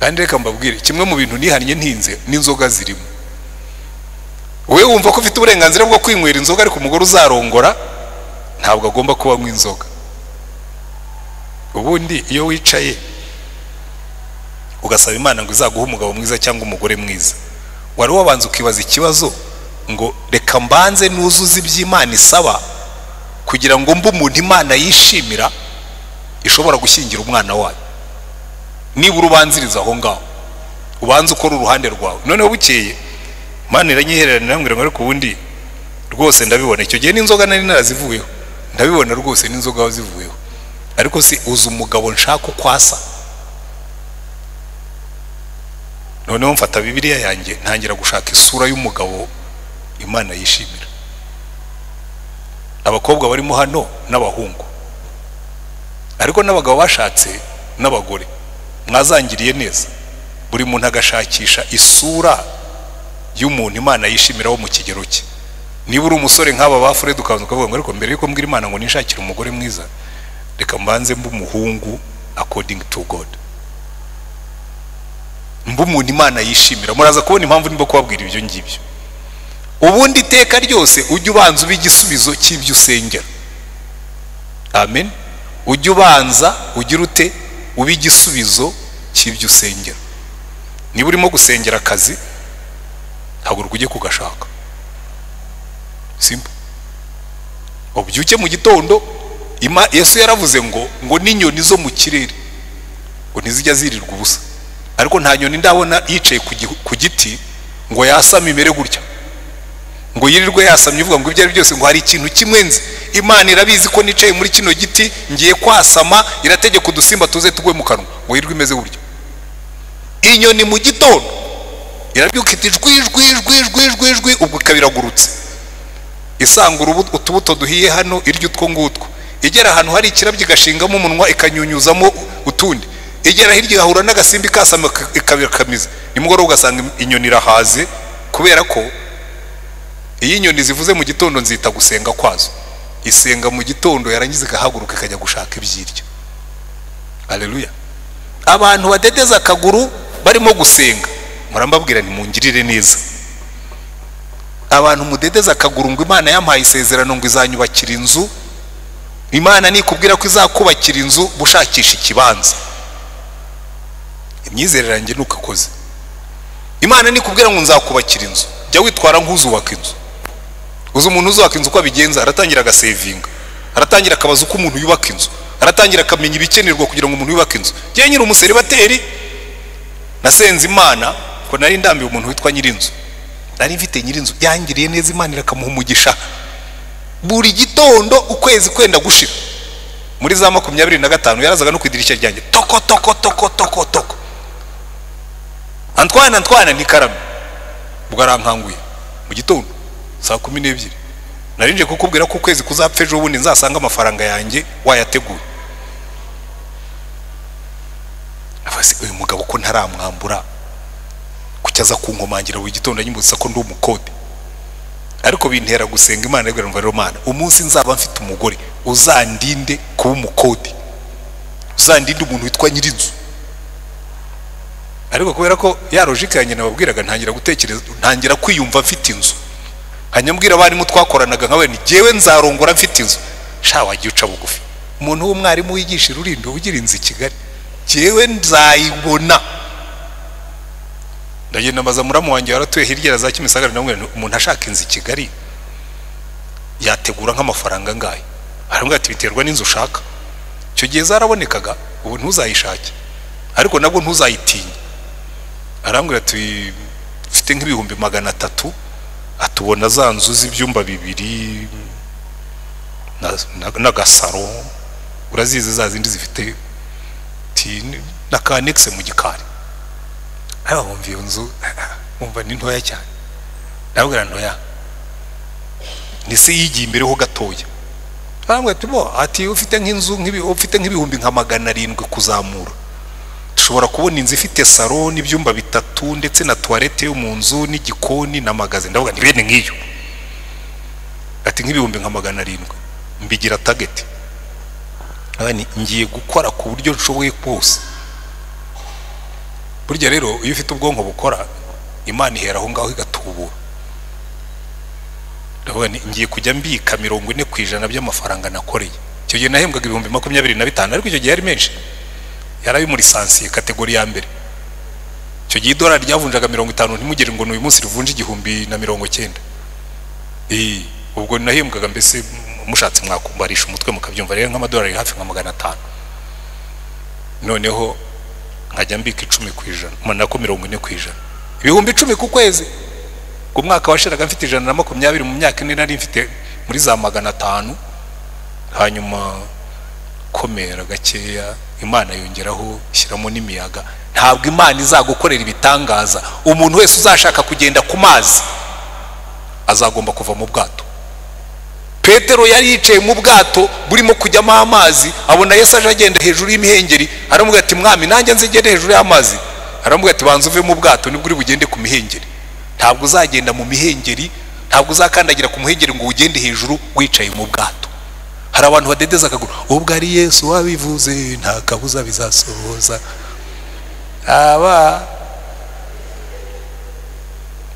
Speaker 1: kandi reka mbabwire kimwe mu bintu nihannye ntinze n'inzoga zirimo. Wowe wumva ko ufite uburenganzira bwo kwinywera inzoga ariko umugore uzarongora ntabwo agomba kubanywa inzoga. Ubundi iyo wicaye ugasaba imana ngo izaguhe umugabo mwiza cyangwa umugore mwiza. Wari wabanza ukibaza ikibazo ngo reka mbanze nuzuze iby'imana isaba kugira ngo mbe umuntu imana yishimira ishobora gushyingira umwana wayo. Nibura ubanziriza aho ngaho ubanza ukora uruhande rwawe. Noneho bukeye imana iranyihererana irambwira ngo ariko ubundi rwose ndabibona. Icyo gihe n'inzoga nari narazivuyeho. Ndabibona rwose n'inzoga wazivuyeho ariko si uzi umugabo nshaka uko asa noneho mfata bibiliya yanjye ntangira gushaka isura y'umugabo imana yishimira. Abakobwa barimo hano n'abahungu. Ariko n'abagabo bashatse n'abagore. Mwazangiriye neza. Buri muntu agashakisha isura y'umuntu imana yishimira wo mu kigero cye. Niba uri umusore nk'aba ba furedi ukabanza ukavuga ngo ariko mbere yuko mbwira imana ngo nishakire umugore mwiza reka mbanze mbe umuhungu according to god. Mbe umuntu imana yishimira. Muraza kubona impamvu ndimo kubabwira ibyo ngibyo. Ubundi iteka ryose ujye ubanza uba igisubizo cy'ibyo usengera. Amen. Ujye ubanza ugire ute? Uba igisubizo cy'ibyo usengera. Niba urimo gusengera akazi haguruka ujye kugashaka. Simba ubyuke mu gitondo yesu yaravuze ngo ngo n'inyoni zo mu kirere ngo ntizijya zirirwa ubusa. Ariko nta nyoni ndabona yicaye ku giti ngo yasame imere gutya. Ngo yirirwe yasamye uvuga ngo ibyo ari byose ngo hari ikintu kimwe nzi. Imana irabizi ko nicaye muri kino giti ngiye kwasama irategeka udusimba tuze tugwe mu kanwa. Ngo yirirwe imeze gutya inyoni mu gitondo irabyuka iti jwi jwi jwi jwi jwi jwi ubwo ikaba iragurutse. Isanga urubu- utubuto duhiye hano irya utwo ngutwo. Igera ahantu hari ikirabyo igashingamo umunwa ikanyunyuzamo utundi. Igera hirya igahura n'agasimbi kasama ikabikamiza nimugoroba ugasanga inyoni irahaze kubera ko iyo inyoni zivuze mu gitondo nzita gusenga kwazo. Isenga mu gitondo yarangiza igahaguruka ikajya gushaka ibyiryo. Aleluya abantu badedeza akaguru barimo gusenga. Murambabwira nimungirire neza. Abantu mudedeza akaguru ngo imana yampaye isezerano ngo izanyubakira inzu imana nikubwira ko izakubakira inzu bushakisha ikibanza. Imyizerere yanjye ni uko ikoze imana nikubwira ngo nzakubakira inzu. Jya witwara nk'uzubaka inzu. Uzi umuntu uzubaka inzu uko abigenza? Aratangira agasevinga. Aratangira akabaza uko umuntu yubaka inzu. Aratangira akamenya ibikenerwa kugira ngo umuntu yubake inzu. Njyewe nyiri umuseribateri nasenze imana ko nari ndambiwe umuntu witwa nyirinzu. Nari mfite nyirinzu yangiriye neza imana irakamuha umugisha. Buri gitondo ukwezi kwenda gushira muri za makumyabiri na gatanu yarazaga no ku idirishya ryanjye. Toko toko toko toko toko. Antwana antwana ntikarame. Ubwo mu gitondo. Saa kumi n'ebyiri. Nari nje kukubwira ko ukwezi kuzapfa ejo bundi nzasanga amafaranga yanjye wayateguye. Uyu mugabo ko ntaramwambura kuki aza kunkomangira buri gitondo anyibutsa ko ndi umukode. Ariko bintera gusenga imana rero mana umunsi nzaba mfite umugore uzandinde kuba umukode. Uzandinde umuntu witwa nyirinzu. Ariko kubera ko ya logike yanjye nababwiraga ntangira gutekereza ntangira kwiyumva mfite inzu. Hanyambwira abarimu twakoranaga nka ni jyewe nzarongora mfite inzu. Sha wagiye uca bugufi. Umuntu w'umwarimu wigisha ururindo ugira inzu i kigali. Jyewe nzayibona. Ndagenda mbaza muramu wanjye waratuye hirya ya za kimisagara namwe umuntu ashaka inzu i kigali yategura nk'amafaranga angahe? Arambwira ati biterwa n'inzu ushaka. Icyo gihe zarabonekaga ubu ntuzayishake. Ariko nabwo ntuzayitinye. Arambwira ati ufite nk'ibihumbi magana atatu. Atubona za nzu z'ibyumba bibiri na- na- n'agasaro urazizi za zindi zifite na ka mu gikari. Ariko wumva iyo nzu [LAUGHS] wumva ni ntoya cyane. Ndabwira ntoya ni se yigiye imbere ho gatoya. Arambwira ati ufite nk'inzu ufite nk'ibihumbi nka magana arindwi kuzamura. Dushobora kubona inzu ifite salo n'ibyumba bitatu ndetse na tuwarete yo mu nzu n'igikoni na magazi ndavuga ni bene nk'iyo. Ati nk'ibihumbi nka magana arindwi. Mbigira tageti ngiye gukora ku buryo nshoboye bwose burya rero iyo ufite ubwonko bukora imana ihera aho ngaho igatubura. Ngiye kujya mbika mirongo ine ku ijana by'amafaranga nakoreye. Icyo gihe nahembwaga ibihumbi makumyabiri na bitanu ariko icyo gihe yari menshi. Yari ayo muri sansiye kategori ya mbere. Icyo gihe idolari ryavunjaga mirongo itanu ntimugire ngo ni uyu munsi rivunje igihumbi na mirongo cyenda ubwo nahembwaga mbese mushatse mwakumbarisha umutwe mukabyumva rero nk'amadolari hafi nka magana atanu. Noneho nkajya mbika icumi ku ijana nako mirongo ine ku ijana. Ibihumbi icumi ku kwezi ku mwaka washiraga mfite ijana na makumyabiri mu myaka ine nari mfite muri za magana atanu. Hanyuma komera gakeya imana yongeraho ishyiramo n'imiyaga. Ntabwo imana izagukorera ibitangaza. Umuntu wese uzashaka kugenda ku mazi azagomba kuva mu bwato. Petero yari yicaye mu bwato burimo kujyamo amazi abona yesu aje agenda hejuru y'imihengeri aramubwira ati mwami nanjye nzigende hejuru y'amazi. Aramubwira ati banza uve mu bwato ni bwo uri bugende ku mihengeri. Ntabwo uzagenda mu mihengeri ntabwo uzakandagira ku muhengeri ngo ugende hejuru wicaye mu bwato. Hari abantu badedeza akaguru. Ubwo ari yesu wabivuze nta kabuza bizasohoza. Aba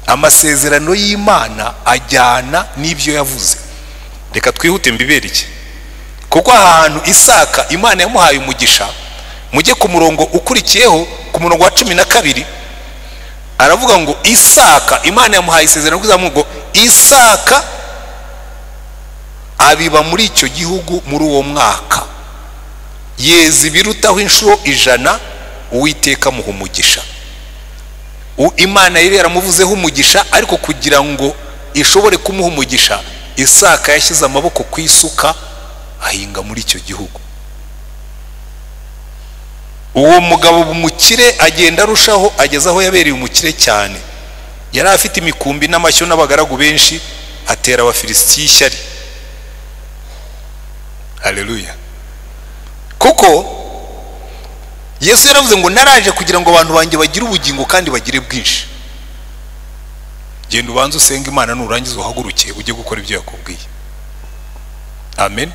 Speaker 1: amasezerano y'imana ajyana n'ibyo yavuze. Reka twihute mbibereke kuko ahantu isaka imana yamuhaye umugisha mujye ku murongo ukurikiyeho ku murongo wa cumi na kabiri aravuga ngo isaka imana yamuhaye isezerano kugira ngo isaka abiba muri icyo gihugu muri uwo mwaka. Yeza ibirutaho inshuro ijana uwiteka amuha umugisha. Imana yari yaramuvuzeho umugisha ariko kugira ngo ishobore kumuha umugisha isaka yashyize amaboko ku isuka ahinga muri icyo gihugu. Uwo mugabo umukire agenda arushaho ageze aho yabereye umukire cyane. Yari afite imikumbi n'amashyo n'abagaragu benshi atera abafilisitiya ishyari. Hareruya kuko yesu yaravuze ngo naraje kugira ngo abantu banjye bagire ubugingo kandi bagire bwinshi. Genda ubanze usenga imana nurangiza uhaguruke ujye gukora ibyo yakubwiye. Amen.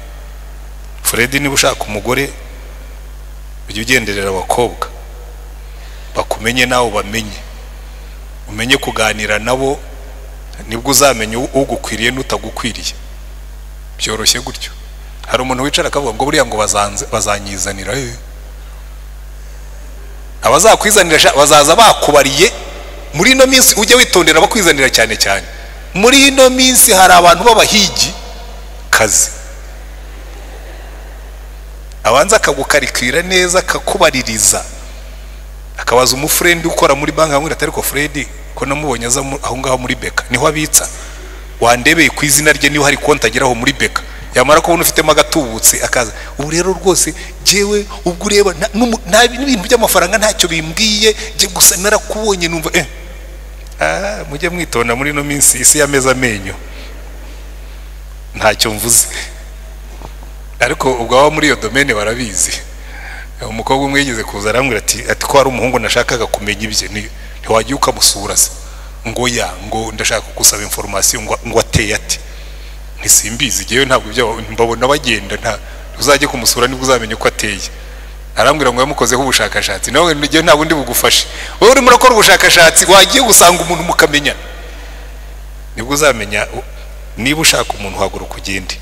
Speaker 1: Fred niba ushaka umugore ujye ugenderera abakobwa. Bakumenye nawe bamenye. Umenye kuganira nabo ni bwo uzamenya ugukwiriye n'utagukwiriye. Byoroshye gutyo. Hari umuntu wicara akavuga ngo buriya ngo bazanyizanira abazakwizanira bazaza bakubariye. Muri ino minsi ujye witondera abakwizanira cyane cyane. Muri ino minsi hari abantu b'abahigi. Kazi. Abanza akagukarikira neza akakubaririza akabaza umufurendi ukora muri banki hamwe atari ko furedi ko namubonye aza aho ngaho muri beka? Niho abitsa. Wandebeye ku izina rye ni ho hari konti ageraho muri beka. Yamara kubona ufitemo agatubutse akaza ubu rero rwose jyewe ubwo ureba n'ibintu by'amafaranga ntacyo bimbwiye jye gusa narakubonye numva eh mujye mwitonda muri ino minsi isi yameze amenyo. Ntacyo mvuze. Ariko ubwo aba muri iyo domene barabizi. Umukobwa umwe yigeze kuza arambwira ati ati ko hari umuhungu nashakaga kumenya ibye. Ntiwajya ukamusura se. Ngo ya ngo ndashaka gusaba inforomasiyo ngo ateye ati ntisimbizi ngewe ntabwo ibyo mbabona bagenda nta uzajye kumusura ni bwo uzamenya uko ateye. Arambwira ngo yamukozeho ubushakashatsi. Nawe ngewe ntabwo ndi bugufashe. Wowe urimo urakora ubushakashatsi wagiye gusanga umuntu mukamenya. Nibwo uzamenya niba ushaka umuntu uhaguruka ugende.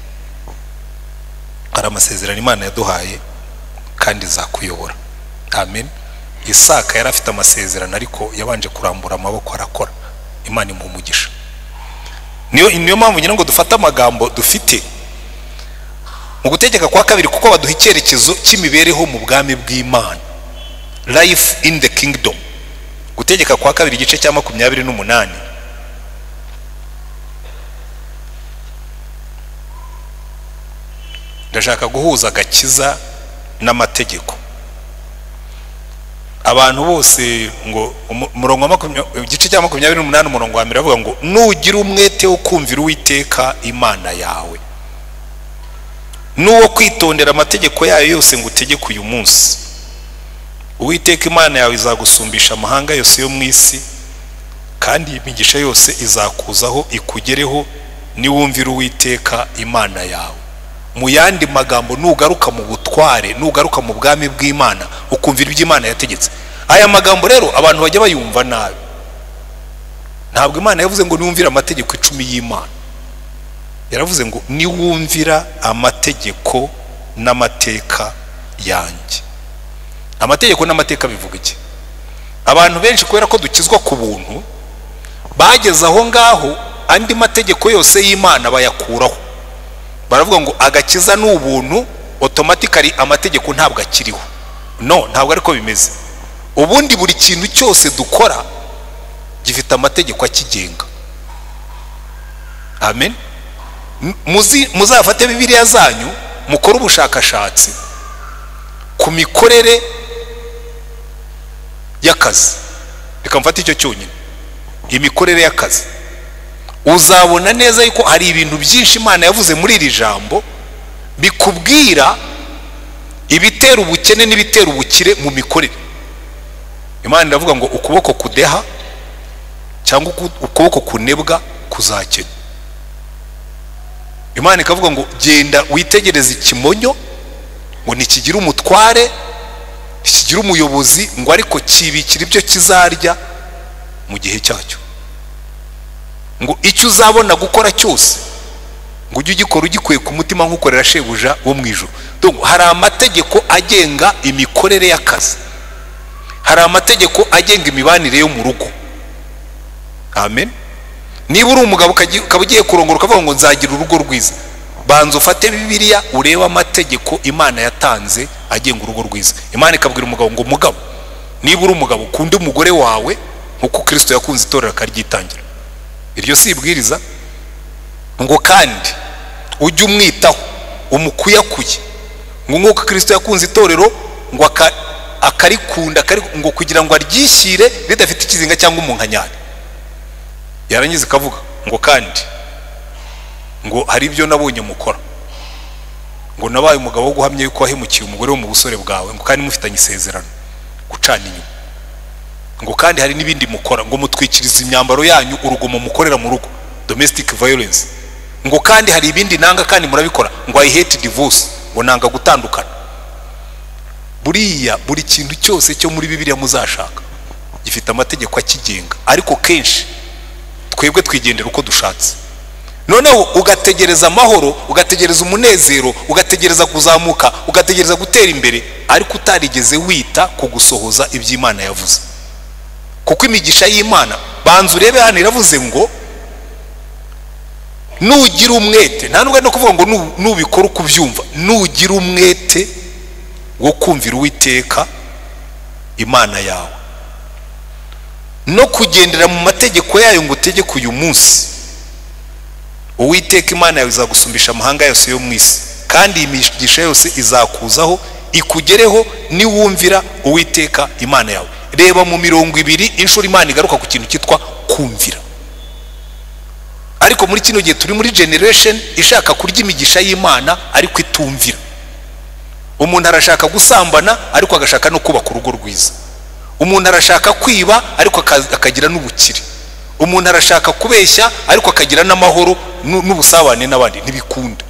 Speaker 1: Hari amasezerano imana yaduhaye kandi zakuyobora. Amen. Isaka yari afite amasezerano ariko yabanje kurambura amaboko arakora. Imana imuha umugisha. Niyo niyo mpamvu ngira ngo dufate amagambo dufite mu gutegeka kwa kabiri kuko baduha icyerekezo cy'imibereho mu bwami bw'imana. Life in the kingdom. Gutegeka kwa kabiri igice cya makumyabiri n'umunani. Ndashaka guhuza agakiza n'amategeko. Abantu bose ngo umurongo igice cya makumyabiri n'umunani umurongo wa mbere avuga ngo nugira umwete wo kumvira uwiteka imana yawe. N'uwo kwitondera amategeko yayo yose ngo utegeke uyu munsi. Uwiteka imana yawe izagusumbisha amahanga yose yo mu isi kandi imigisha yose izakuzaho ikugereho niwumvira uwiteka imana yawe. Mu yandi magambo nugaruka mu butware nugaruka mu bwami bw'imana ukumvira ibyo imana yategetse. Aya magambo rero abantu bajya bayumva nabi. Ntabwo imana yavuze ngo niwumvire amategeko icumi y'imana. Yaravuze ngo niwumvira amategeko n'amateka yanjye. Amategeko n'amateka bivuga iki? Abantu benshi kubera ko dukizwa ku buntu bageze aho ngaho andi mategeko yose y'imana bayakuraho. Baravuga ngo agakiza ni ubuntu otomatikari amategeko ntabwo akiriho. No ntabwo ariko bimeze. Ubundi buri kintu cyose dukora gifite amategeko akigenga. Amen. Muzafate bibiliya zanyu mukore ubushakashatsi ku mikorere y'akazi. Reka mfate icyo cyonyine. Imikorere y'akazi. Uzabona neza yuko hari ibintu byinshi imana yavuze muri iri jambo bikubwira ibitera ubukene n'ibitera ubukire mu mikorere. Imana iravuga ngo ukuboko kudeha cyangwa uku- ukuboko kunebwa kuzakena. Imana ikavuga ngo genda witegereze ikimonyo ngo ntikigire umutware ntikigire umuyobozi ngo ariko kibikira ibyo kizarya mu gihe cyacyo. Ngo icyo uzabona gukora cyose ngo ujye ugikora ugikuye ku mutima nk'ukorera shebuja wo mu ijoro hari amategeko agenga imikorere y'akazi. Hari amategeko agenga imibanire yo mu rugo. Amen. Niba uri umugabo ukaba ugiye kurongora ukavuga ngo nzagira urugo rwiza banza ufate bibiliya urebe amategeko imana yatanze agenga urugo rwiza. Imana ikabwira umugabo ngo mugabo niba uri umugabo ukunda umugore wawe nk'uko kirisito yakunze itorero akaryitangira. Iryo si ibwiriza ngo kandi ujye umwitaho umukuyakuye. Ngo nk'uko kirisito yakunze itorero ngo aka- akarikunda akari- ngo kugira ngo aryishyire ridafite ikizinga cyangwa umunkanyari. Yarangiza ikavuga ngo kandi ngo hari ibyo nabonye mukora. Ngo nabaye umugabo wo guhamya yuko wahemukiye umugore wo mu busore bwawe ngo kandi mufitanye isezerano gucana inyuma. Ngo kandi hari n'ibindi mukora ngo mutwikirize imyambaro yanyu urugomo mukorera mu rugo domestic violence. Ngo kandi hari ibindi nanga kandi murabikora ngo i hate divorce. Ngo nanga gutandukana. Buriya buri kintu cyose cyo muri bibiliya muzashaka gifite amategeko akigenga. Ariko kenshi twebwe twigendera uko dushatse. Noneho ugategereza amahoro ugategereza umunezero ugategereza kuzamuka ugategereza gutera imbere ariko utarigeze wita ku gusohoza ibyo imana yavuze. Kuko imigisha y'imana banza urebe hano iravuze ngo nugira umwete. Nta nubwo ari no kuvuga ngo nu- nubikora uko ubyumva nugira umwete wo kumvira uwiteka imana yawe. No kugendera mu mategeko yayo ngo utegeke uyu munsi. Uwiteka imana yawe izagusumbisha amahanga yose yo mu isi. Kandi iyi yose izakuzaho ikugereho niwumvira uwiteka imana yawe. Reba mu mirongo ibiri inshuro imana igaruka ku kintu cyitwa kumvira. Ariko muri kino gihe turi muri generation ishaka kurya imigisha y'imana ariko itumvira. Umuntu arashaka gusambana ariko agashaka no kubaka urugo rwiza. Umuntu arashaka kwiba ariko aka- akagira n'ubukire. Umuntu arashaka kubeshya ariko akagira n'amahoro n'u- n'ubusabane n'abandi. Ntibikunda.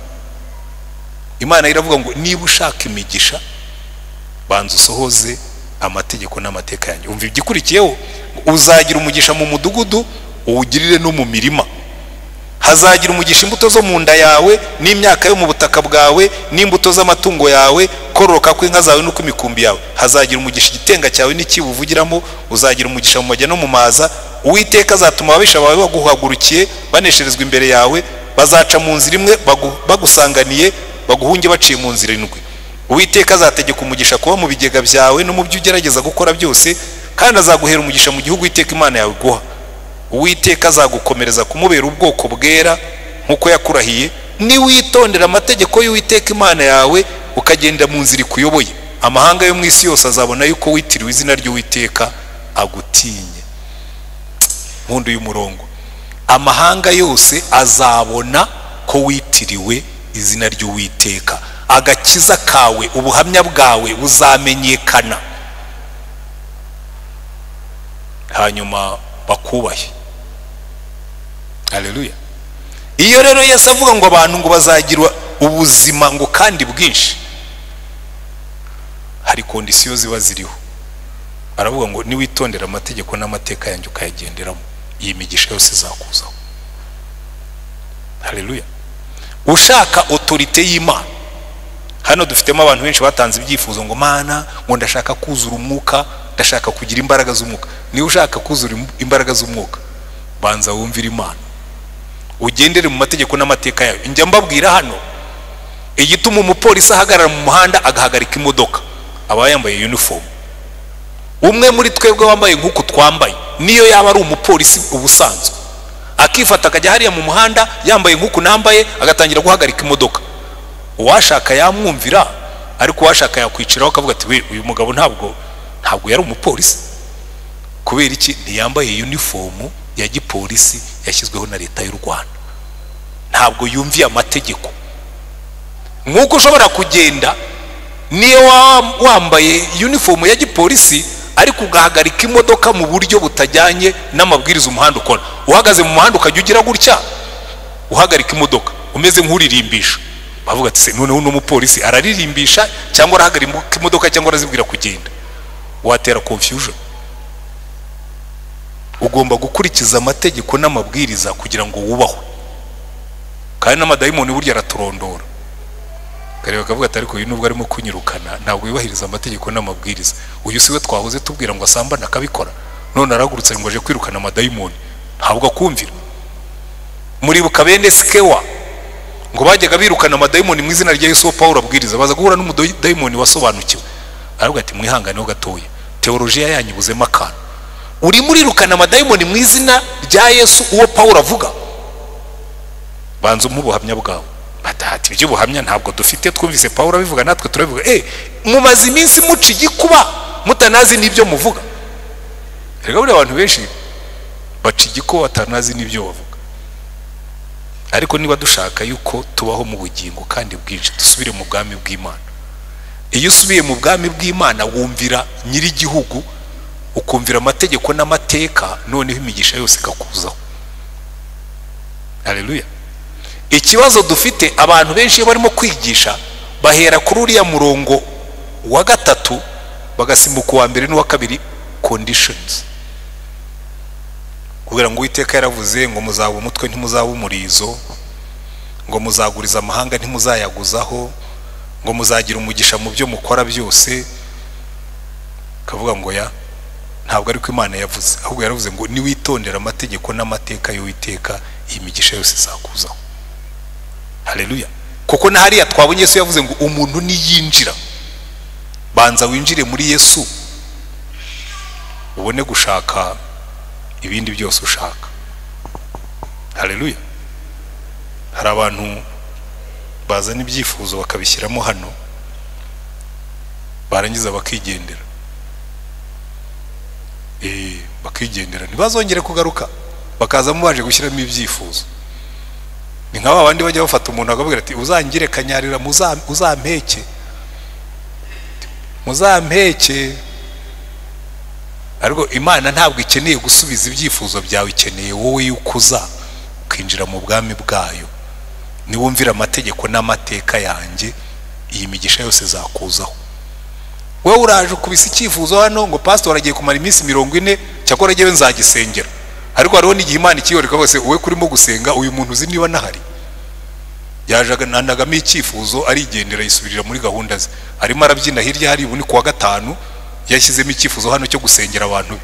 Speaker 1: Imana iravuga ngo niba ushaka imigisha banza usohoze amategeko n'amateka yanjye. Umva igikurikiyeho uzagira umugisha mu mudugudu uwugirire no mu mirima. Hazagira umugisha imbuto zo mu nda yawe n'imyaka yo mu butaka bwawe n'imbuto z'amatungo yawe kororoka kw'inka zawe n'uko imikumbi yawe. Hazagira umugisha igitenga cyawe n'ikibu uvugiramo uzagira umugisha mu majya no mu maza. Uwiteka azatuma ababisha bawe baguhagurukiye banesherezwa imbere yawe bazaca mu nzira imwe bagu- bagusanganiye baguhunge baciye mu nzira indwi. Uwiteka azategeka umugisha kuba mu bigega byawe no mu byo ugerageza gukora byose kandi azaguhera umugisha mu gihugu uwiteka imana yawe iguha. Uwiteka azagukomereza kumubera ubwoko bwera nk'uko yakurahiye. Niwitondera amategeko y'uwiteka imana yawe ukagenda mu nzira ikuyoboye. Amahanga yo mu isi yose azabona yuko witiriwe izina ry'uwiteka agutinye. Mpundu y'umurongo. Amahanga yose azabona ko witiriwe izina ry'uwiteka. Agakiza kawe ubuhamya bwawe buzamenyekana. Hanyuma bakubahe. Haleluya iyo rero yesu avuga ngo abantu ngo bazagira ubuzima ngo kandi bwinshi hari kondisiyo ziba ziriho. Aravuga ngo niwitondera amategeko n'amateka yanjye ukayagenderamo. Iyi migisha yose izakuzaho. Haleluya ushaka otorite y'imana. Hano dufitemo abantu benshi batanze ibyifuzo ngo mana ngo ndashaka kuzura umwuka ndashaka kugira imbaraga z'umwuka. Niba ushaka kuzura im- imbaraga z'umwuka banza wumvire imana. Ugendere mu mategeko n'amateka yayo. Njya mbabwira hano igituma umupolisi ahagarara mu muhanda agahagarika imodoka. Aba yambaye uniform. Umwe muri twebwe wambaye nk'uku twambaye niyo yaba ari umupolisi ubusanzwe. Akifata akajya hariya mu muhanda yambaye nk'uku nambaye agatangira guhagarika imodoka. Uwashaka yamwumvira ariko uwashaka yakwiciraho akavuga ati we uyu mugabo ntabwo ntabwo yari umupolisi. Kubera iki? Ntiyambaye uniform ya gipolisi yashyizweho na leta y'u rwanda. Ntabwo yumviye amategeko. Nk'uko ushobora kugenda niyo wambaye uniform ya gipolisi ariko ugahagarika imodoka mu buryo butajyanye n'amabwiriza umuhanda ukora. Uhagaze mu muhanda ukajya ugira gutya? Uhagarika imodoka umeze nk'uririmbisha. Bavuga ati se noneho uno mupolisi araririmbisha cyangwa arahagarika imodoka cyangwa arazibwira kugenda? Watera confusion. Ugomba gukurikiza amategeko n'amabwiriza kugira ngo wubahwe. Kandi n'amadayimoni burya araturondora. Kareba akavuga ati ariko uyu nubwo arimo kunyirukana ntabwo yubahiriza amategeko n'amabwiriza. Uyu si we twahoze tubwira ngo asambane akabikora. None aragurutse ngo aje kwirukana amadayimoni. Ntabwo akumvira. Muribuka bene sikewa ngo bajyaga birukana amadayimoni mu izina rya Yesu Pawulo abwiriza baza guhura n'umudayimoni wasobanukiwe. Aravuga ati mwihanganeho gatoya. Teolojiya yanyibuzemo akantu urimo urirukana amadayimoni mu izina rya Yesu uwo Pawulo avuga. Banza umubuhamya bwawe. Batahati iby'ubuhamya ntabwo dufite twumvise Pawulo abivuga natwe turabivuga. Eh mumaze iminsi muca igikuba mutanazi n'ibyo muvuga. Rero buriya abantu benshi baca igikuba batanazi n'ibyo bavuga. Ariko niba dushaka yuko tubaho mu bugingo kandi bwinshi dusubire mu bwami bw'imana. Iyo usubiye mu bwami bw'imana wumvira nyir'igihugu ukumvira amategeko n'amateka noneho imigisha yose ikakuzaho. Hareruya ikibazo dufite abantu benshi iyo barimo kwigisha bahera kuri uriya murongo wa gatatu bagasimbuka uwa mbere n'uwa kabiri conditions. Kugira ngo uwiteka yaravuze ngo muzaba umutwe ntimuzaba umurizo ngo muzaguriza amahanga ntimuzayaguzaho ngo muzagira umugisha mu byo mukora byose. Kavuga ngo ya ntabwo ariko imana yavuze ahubwo yaravuze ngo niwitondera amategeko n'amateka y'uwiteka iyi migisha yose izakuzaho. Hareruya kuko na hariya twabonye yesu yavuze ngo umuntu niyinjira. Banza winjire muri yesu ubone gushaka ibindi byose ushaka. Hareruya hari abantu bazana ibyifuzo bakabishyiramo hano barangiza bakigendera. Bakigendera ntibazongere kugaruka. Bakazamo baje gushyiramo ibyifuzo. Ni nka bandi bajya bafata umuntu akabwira ati uzangire kanyarira uzampeke muzampeke. Ariko imana ntabwo ikeneye gusubiza ibyifuzo byawe ikeneye wowe yuko uza ukinjira mu bwami bwayo. Niwumvira amategeko n'amateka yanjye iyi migisha yose zakuzaho wowe uraje ukubise icyifuzo hano ngo pasitori agiye kumara iminsi mirongo ine cyakora njyewe nzagisengera. Ariko hariho n'igihe imana ikiyoreka hose wowe kurimo gusenga uyu muntu uzi niba nahari yajanagamo icyifuzo arigendera yisubirira muri gahunda ze. Arimo arabyina hirya hari ubu ni kuwa gatanu yashyizemo icyifuzo hano cyo gusengera abantu be.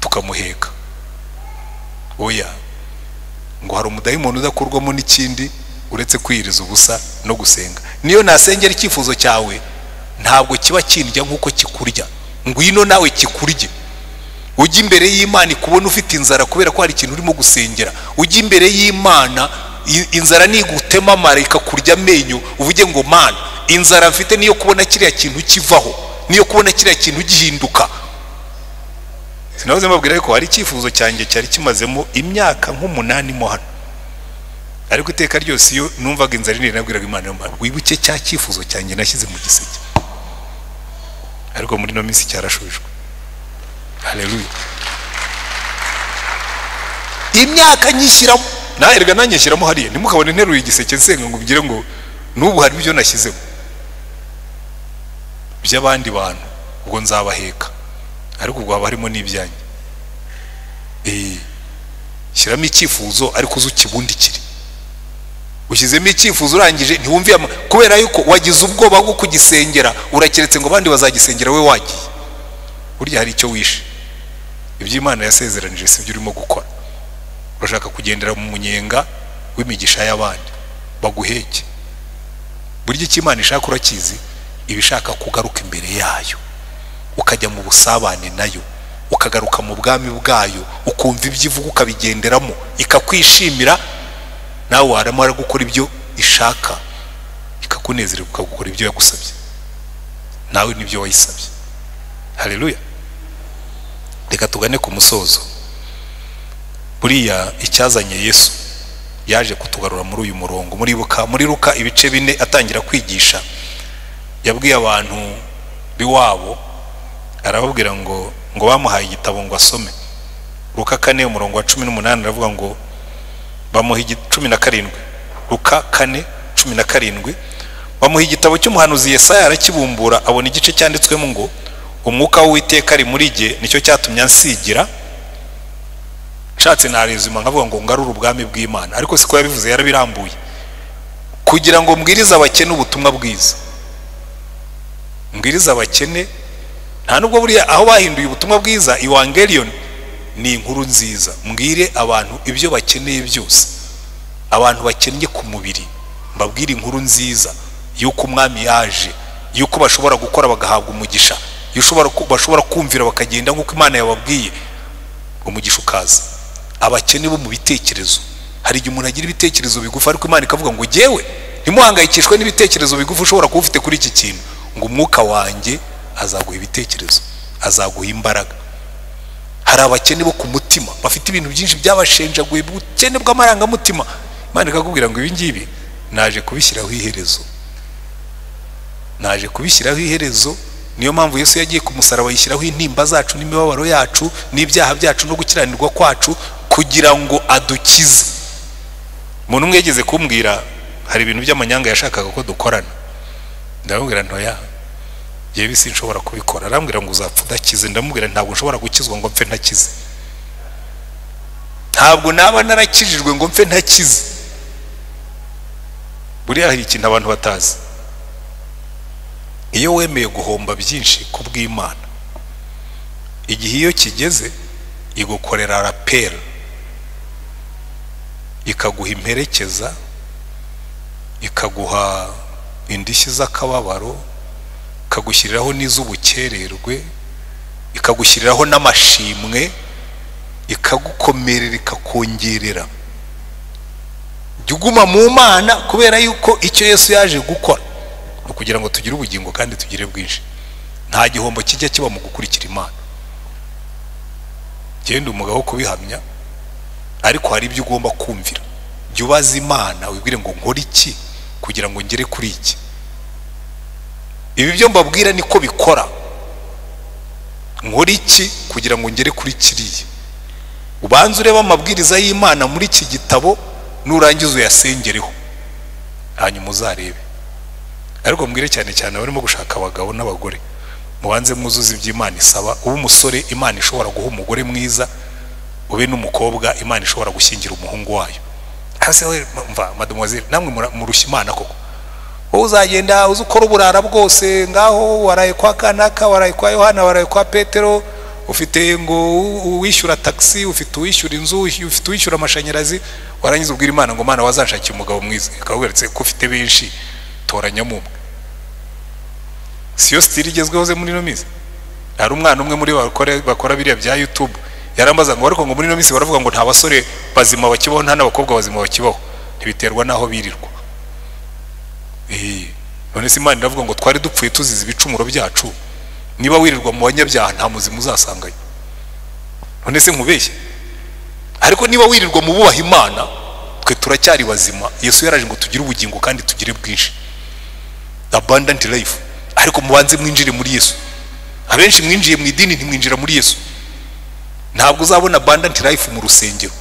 Speaker 1: Tukamuheka. Oya ngo hari umudayimoni udakurwamo n'ikindi uretse kwiyiriza ubusa no gusenga. Niyo nasengera icyifuzo cyawe ntabwo kiba kindya nk'uko kikurya. Ngwino nawe kikurye. Ujya imbere y'imana ikubona ufite inzara kubera ko hari ikintu urimo gusengera. Ujya imbere y'imana inzara nigutema amara ikakurya amenyo uvuge ngo mana inzara mfite niyo kubona kiriya kintu kivaho niyo kubona kiriya kintu gihinduka. Sinabuze mbabwira ko hari icyifuzo cyanjye cyari kimazemo imyaka nk'umunani mo hano. Ariko iteka ryose iyo numvaga inzara nini nabwiraga imana wibuke cya cyifuzo cyanjye nashyize mu giseke. Ariko muri ino minsi cyarashujwe hareruya imyaka nyishyiramo. Naherega nanyishyiramo hariya. Ntimukabone nteruye igiseke nsenga ngo ugire ngo n'ubu hari ibyo nashyizemo. By'abandi bantu ubwo nzabaheka. Ariko ubwo haba harimo n'ibyanjye. Shyiramo icyifuzo ariko uzi ukibundikire ushyizemo icyifuzo urangije ntiwumve kubera yuko wagize ubwoba bwo kugisengera urakiretse ngo abandi bazagisengera we wagiye. Burya hari icyo wishe. Iby'imana yasezeranije si byo urimo gukora. Urashaka kugendera mu munyenga w'imigisha y'abandi. Baguheke. Burya icyo imana ishaka urakizi? Iba ishaka kugaruka imbere yayo. Ukajya mu busabane na yo. Ukagaruka mu bwami bwayo. Ukumva ibyo ivuga ukabigenderamo. Ikakwishimira nawe waramara gukora ibyo ishaka ikakunezerera ukagukora ibyo yagusabye. Nawe ni byo wayisabye. Hareruya reka tugane ku musozo. Buriya icyazanye yesu yaje kutugarura muri uyu murongo. Muri buka muri ruka ibice bine atangira kwigisha. Yabwiye abantu b'iwabo arababwira ngo ngo bamuhaye igitabo ngo asome. Ruka kane umurongo wa cumi n'umunani aravuga ngo bamuha cumi na karindwi. Ruka kane cumi na karindwi. Bamuha igitabo cy'umuhanuzi Yesaya arakibumbura abona igice cyanditswemo ngo umwuka w'uwiteka ari muri jye ni cyo cyatumye ansigira. Nshatse narezima nkavuga ngo ngarure ubwami bw'imana. Ariko siko yabivuze yarabirambuye. Kugira ngo mbwirize abakene ubutumwa bwiza. Mbwirize abakene nta nubwo buriya aho bahinduye ubutumwa bwiza iwangeliyoni ni inkuru nziza. Mbwire abantu ibyo bakeneye byose. Abantu bakennye ku mubiri. Mbabwire inkuru nziza y'uko umwami yaje y'uko bashobora gukora bagahabwa umugisha bashobora kumvira bakagenda nk'uko imana yababwiye. Umugisha ukaza. Abakene bo mu bitekerezo. Hari igihe umuntu agira ibitekerezo bigufi ariko imana ikavuga ngo ngewe ntimuhangayikishwe n'ibitekerezo bigufi ushobora kuba ufite kuri iki kintu. Ngo umwuka wanjye azaguha ibitekerezo azaguha imbaraga. Hari abakene bo ku mutima bafite ibintu byinshi byabashenjaguye ubukene bw'amarangamutima. Imana ikakubwira ngo ibi ngibi naje kubishyiraho iherezo. Naje kubishyiraho iherezo niyo mpamvu Yesu yagiye ku musaraba yishyiraho intimba zacu n'imibabaro yacu n'ibyaha byacu no gukiranirwa kwacu kugira ngo adukize. Umuntu umwe yigeze kumbwira hari ibintu by'amanyanga yashakaga ko dukorana? Ndamubwira ntoya yewe sinshobora kubikora. Arambwira ngo uzapfa udakize. Ndamubwira ntabwo nshobora gukizwa ngo mpfe ntakize. Ntabwo naba narakijijwe ngo mpfe ntakize. Buriya hari ikintu abantu batazi. Iyo wemeye guhomba byinshi ku bw'imana igihe iyo kigeze igukorera raperi ikaguha imperekeza ikaguha indishyi z'akababaro ikagushyiriraho n'iz'ubukererwe ikagushyiriraho n'amashimwe ikagukomerera ikakongerera. Jya uguma mu mana kubera yuko icyo yesu yaje gukora. Ni ukugira ngo tugire ubugingo kandi tugire bwinshi. Nta gihombo kijya kiba mu gukurikira imana. Genda umugabo wo kubihamya ariko hari ibyo ugomba kumvira. Jya ubaza imana wibwire ngo nkore iki kugira ngo ngere kuri iki? Ibi byo mbabwira niko bikora. Nkore iki kugira ngo ngere kuri kiriya? Ubanze urebe amabwiriza y'imana muri iki gitabo nurangiza uyasengereho. Hanyuma uzarebe. Ariko mbwire cyane cyane barimo gushaka abagabo n'abagore. Mubanze mwuzuze iby'imana isaba. Ube umusore imana ishobora guha umugore mwiza. Ube n'umukobwa imana ishobora gushyingira umuhungu wayo. Hasi mva mademoiselle namwe murushya imana koko? Wowe uzagenda uzi ukora uburara bwose ngaho waraye kwa kanaka waraye kwa yohana waraye kwa petero ufite ngo uwishyura taxi ufite uwishyura inzu ufite uwishyura amashanyarazi warangiza ubwira imana ngo mana wazanshakira umugabo mwiza. Ikakweretse ko ufite benshi? Toranyamo umwe siyo sitiri igezweho ze muri ino minsi? Hari umwana umwe muri bakora biriya bya yutube yarambaza ngo ariko ngo muri ino minsi baravuga ngo nta basore bazima bakibaho nta n'abakobwa bazima bakibaho. Ntibiterwa n'aho birirwa. None se imana iravuga ngo twari dupfuye tuzize ibicumuro byacu. Niba wirirwa mu banyabyaha nta muzima uzasangayo none se nkubeshye? Ariko niba wirirwa mu bubaha imana twe turacyari bazima. Yesu yaraje ngo tugire ubugingo kandi tugire bwinshi. Abundant life. Ariko mubanze mwinjire muri yesu. Abenshi mwinjiye mu idini ntimwinjira muri yesu. Ntabwo uzabona abundant life mu rusengero.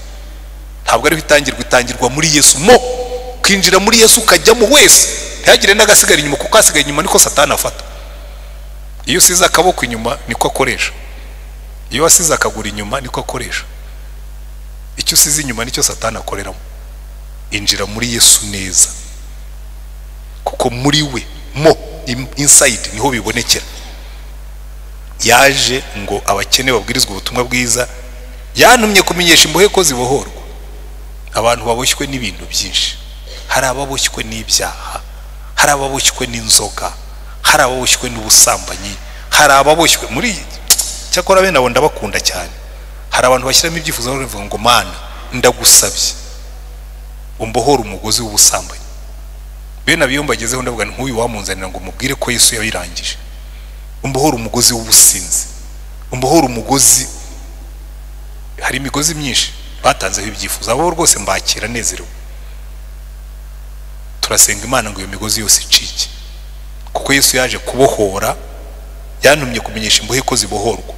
Speaker 1: Ntabwo ariho itangirwa itangirwa muri yesu. Mo! Kwinjira muri yesu ukajyamo wese. Ntihagire n'agasigara inyuma kuko hasigaye inyuma niko satani afata. Iyo usize akaboko inyuma niko akoresha. Iyo wasize akaguru inyuma niko akoresha. Icyo usize inyuma ni cyo satani akoreramo. Injira muri yesu neza. Kuko muri we mo inside ni ho bibonekera. Yaje ngo abakene babwirizwa ubutumwa bwiza yantumye kumenyesha imbohe ko zibohorwa. Abantu baboshywe n'ibintu byinshi. Hari ababoshywe n'ibyaha. Hari ababoshywe n'inzoga hari ababoshywe n'ubusambanyi hari ababoshywe muri cyakora bene abo ndabakunda cyane. Hari abantu bashyiramo ibyifuzo bavuga ngo mana ndagusabye umbohore umugozi w'ubusambanyi. Bene abiyo mbagezeho ndavuga nk'uyu wamunzanira ngo mubwire ko yesu yabirangije. Umbohore umugozi w'ubusinzi umbohore umugozi hari imigozi myinshi batanzeho ibyifuzo. Abo rwose mbakira nezerewe. Turasenga imana ngo iyo migozi yose icike. Kuko yesu yaje kubohora yantumye kumenyesha imbohe ko zibohorwa.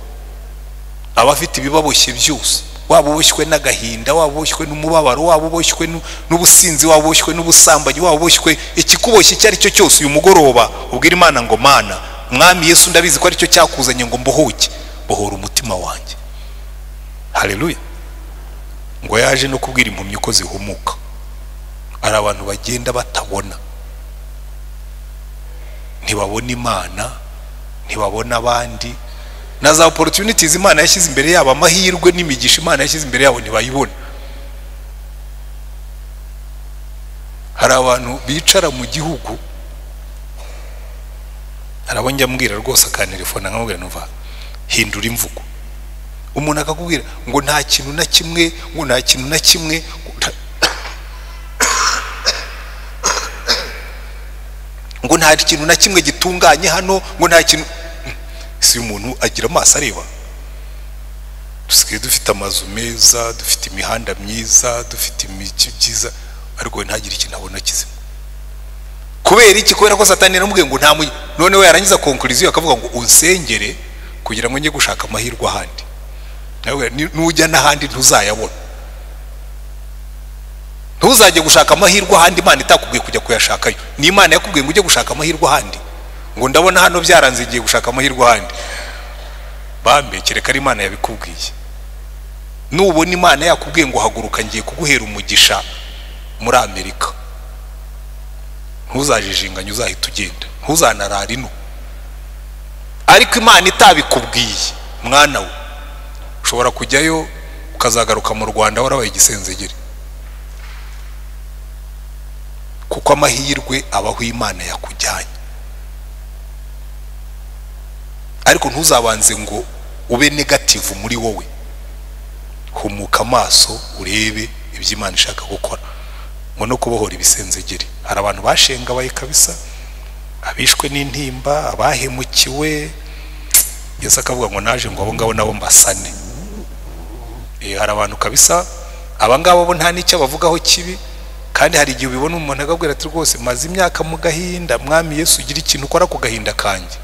Speaker 1: Abafite ibibaboshye byose waba uboshywe n'agahinda waba uboshywe n'umubabaro waba uboshywe n'u- n'ubusinzi waba uboshywe n'ubusambanyi waba uboshywe ikikuboshye icyo ari cyo cyose uyu mugoroba ubwira imana ngo mana mwami yesu ndabizi ko ari cyo cyakuzanye ngo mbohoke bohora umutima wanjye. Haleluya. Ngo yaje no kubwira impumyi ko zihumuka. Hari abantu bagenda batabona. Ntibabona imana ntibabona abandi. Na za opportunities imana yashyize imbere yabo amahirwe n'imigisha imana yashyize imbere yabo ntibayibona hari abantu bicara mu gihugu. Hari abo njya mbwira rwose akantelefona nkamubwira numva hindura imvugo. Umuntu akakubwira ngo nta kintu na kimwe ngo nta kintu na kimwe ngo nta- kintu na kimwe gitunganye hano ngo nta kintu. Si umuntu agira amaso areba. Dusigaye dufite amazu meza dufite imihanda myiza dufite imijyi byiza ariko we ntagire ikintu abona kizima. Kubera iki? Kubera ko satani yaramubwiye ngo nta mu none we yarangiza konkuriziyo akavuga ngo unsengere kugira ngo njye gushaka amahirwe ahandi. Nawe nujya n'ahandi ntuzayabona. Ntuzajye gushaka amahirwe ahandi imana itakubwiye kujya kuyashakayo. Ni imana yakubwiye ngo ujye gushaka amahirwe ahandi. Ngo ndabona hano byaranze igiye gushaka amahirwe ahandi. Bambe kereka ari imana yabikubwiye. Nubona imana yakubwiye ngo haguruka ngiye kuguhera umugisha muri amerika. Ntuzajijinganye uzahita ugenda. Ntuzanarara ino. Ariko imana itabikubwiye mwana we ushobora kujyayo ukazagaruka mu rwanda warabaye igisenzegeri. Kuko amahirwe abaho imana yakujyanye. Ariko ntuzabanze ngo ube negativu muri wowe. Humuka amaso urebe ibyo imana ishaka gukora. Ngo no kubohora ibisenzegeri. Hari abantu bashengabaye kabisa abishwe n'intimba abahemukiwe. Yesu akavuga ngo naje ngo abo ngabo nabo mbasane. Eh, hari abantu kabisa aba ngabo bo nta n'icyo bavugaho kibi. Kandi hari igihe ubibona umuntu akabwira ati rwose maze imyaka mu gahinda mwami yesu ugira ikintu ukora ku gahinda kanjye.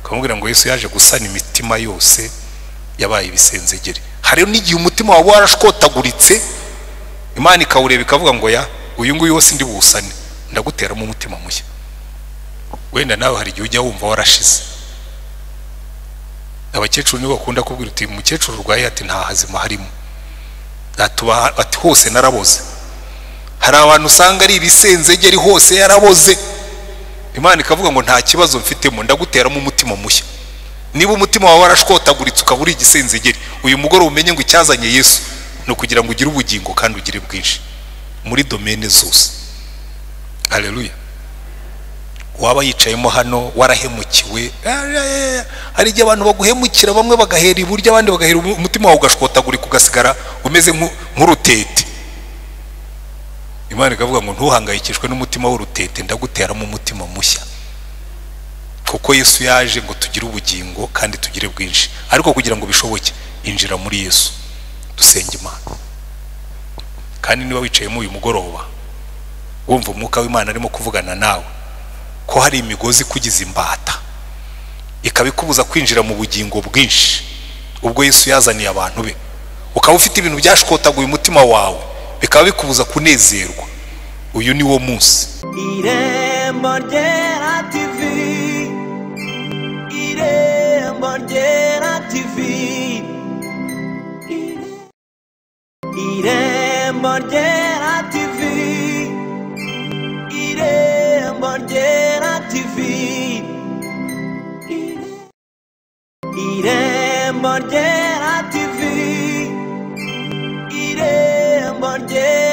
Speaker 1: Ukamubwira ngo yesu yaje gusana imitima yose yabaye ibisenzegeri. Hari n'igihe umutima waba warashkotaguritse imana ikawureba ikavuga ngo ya uyu nguyu wose ndi buwusane ndaguteramo umutima mushya. Wenda nawe hari igihe ujya wumva warashize. Abakecuru nibo bakunda kubwira uti umukecuru urwaye ati nta hazima harimo. Ati hose naraboze. Hari abantu usanga ari ibisenzegeri hose yaraboze. Imana ikavuga ngo nta kibazo mfitemo ndaguteramo umutima mushya. Niba umutima wawe warashkotaguritse ukaba uri igisenzegeri uyu mugoroba umenye ngo icyazanye yesu ni ukugira ngo ugire ubugingo kandi ugire bwinshi. Muri domene zose. Haleluya waba yicayemo hano warahemukiwe hari igihe abantu baguhemukira bamwe bagahera iburyo abandi bagahera umutima wawe ugashkotagurika ugasigara umeze nk'u- nk'urutete. Imana ikavuga ngo ntuhangayikishwe n'umutima w'urutete ndaguteramo umutima mushya. Kuko yesu yaje ngo tugire ubugingo kandi tugire bwinshi. Ariko kugira ngo bishoboke injira muri yesu. Dusenge imana. Kandi niba wicayemo uyu mugoroba wumva umwuka w'imana arimo kuvugana nawe ko hari imigozi ikugize imbata ikaba ikubuza kwinjira mu bugingo bwinshi. Ubwo yesu yazaniye abantu be. Ukaba ufite ibintu byashkotaguye umutima wawe. Bikaba bikubuza kunezerwa. Uyu ni wo munsi.
Speaker 2: Irembo ryera irembo ryera irembo ryera irembo ryera irembo ryera yeah.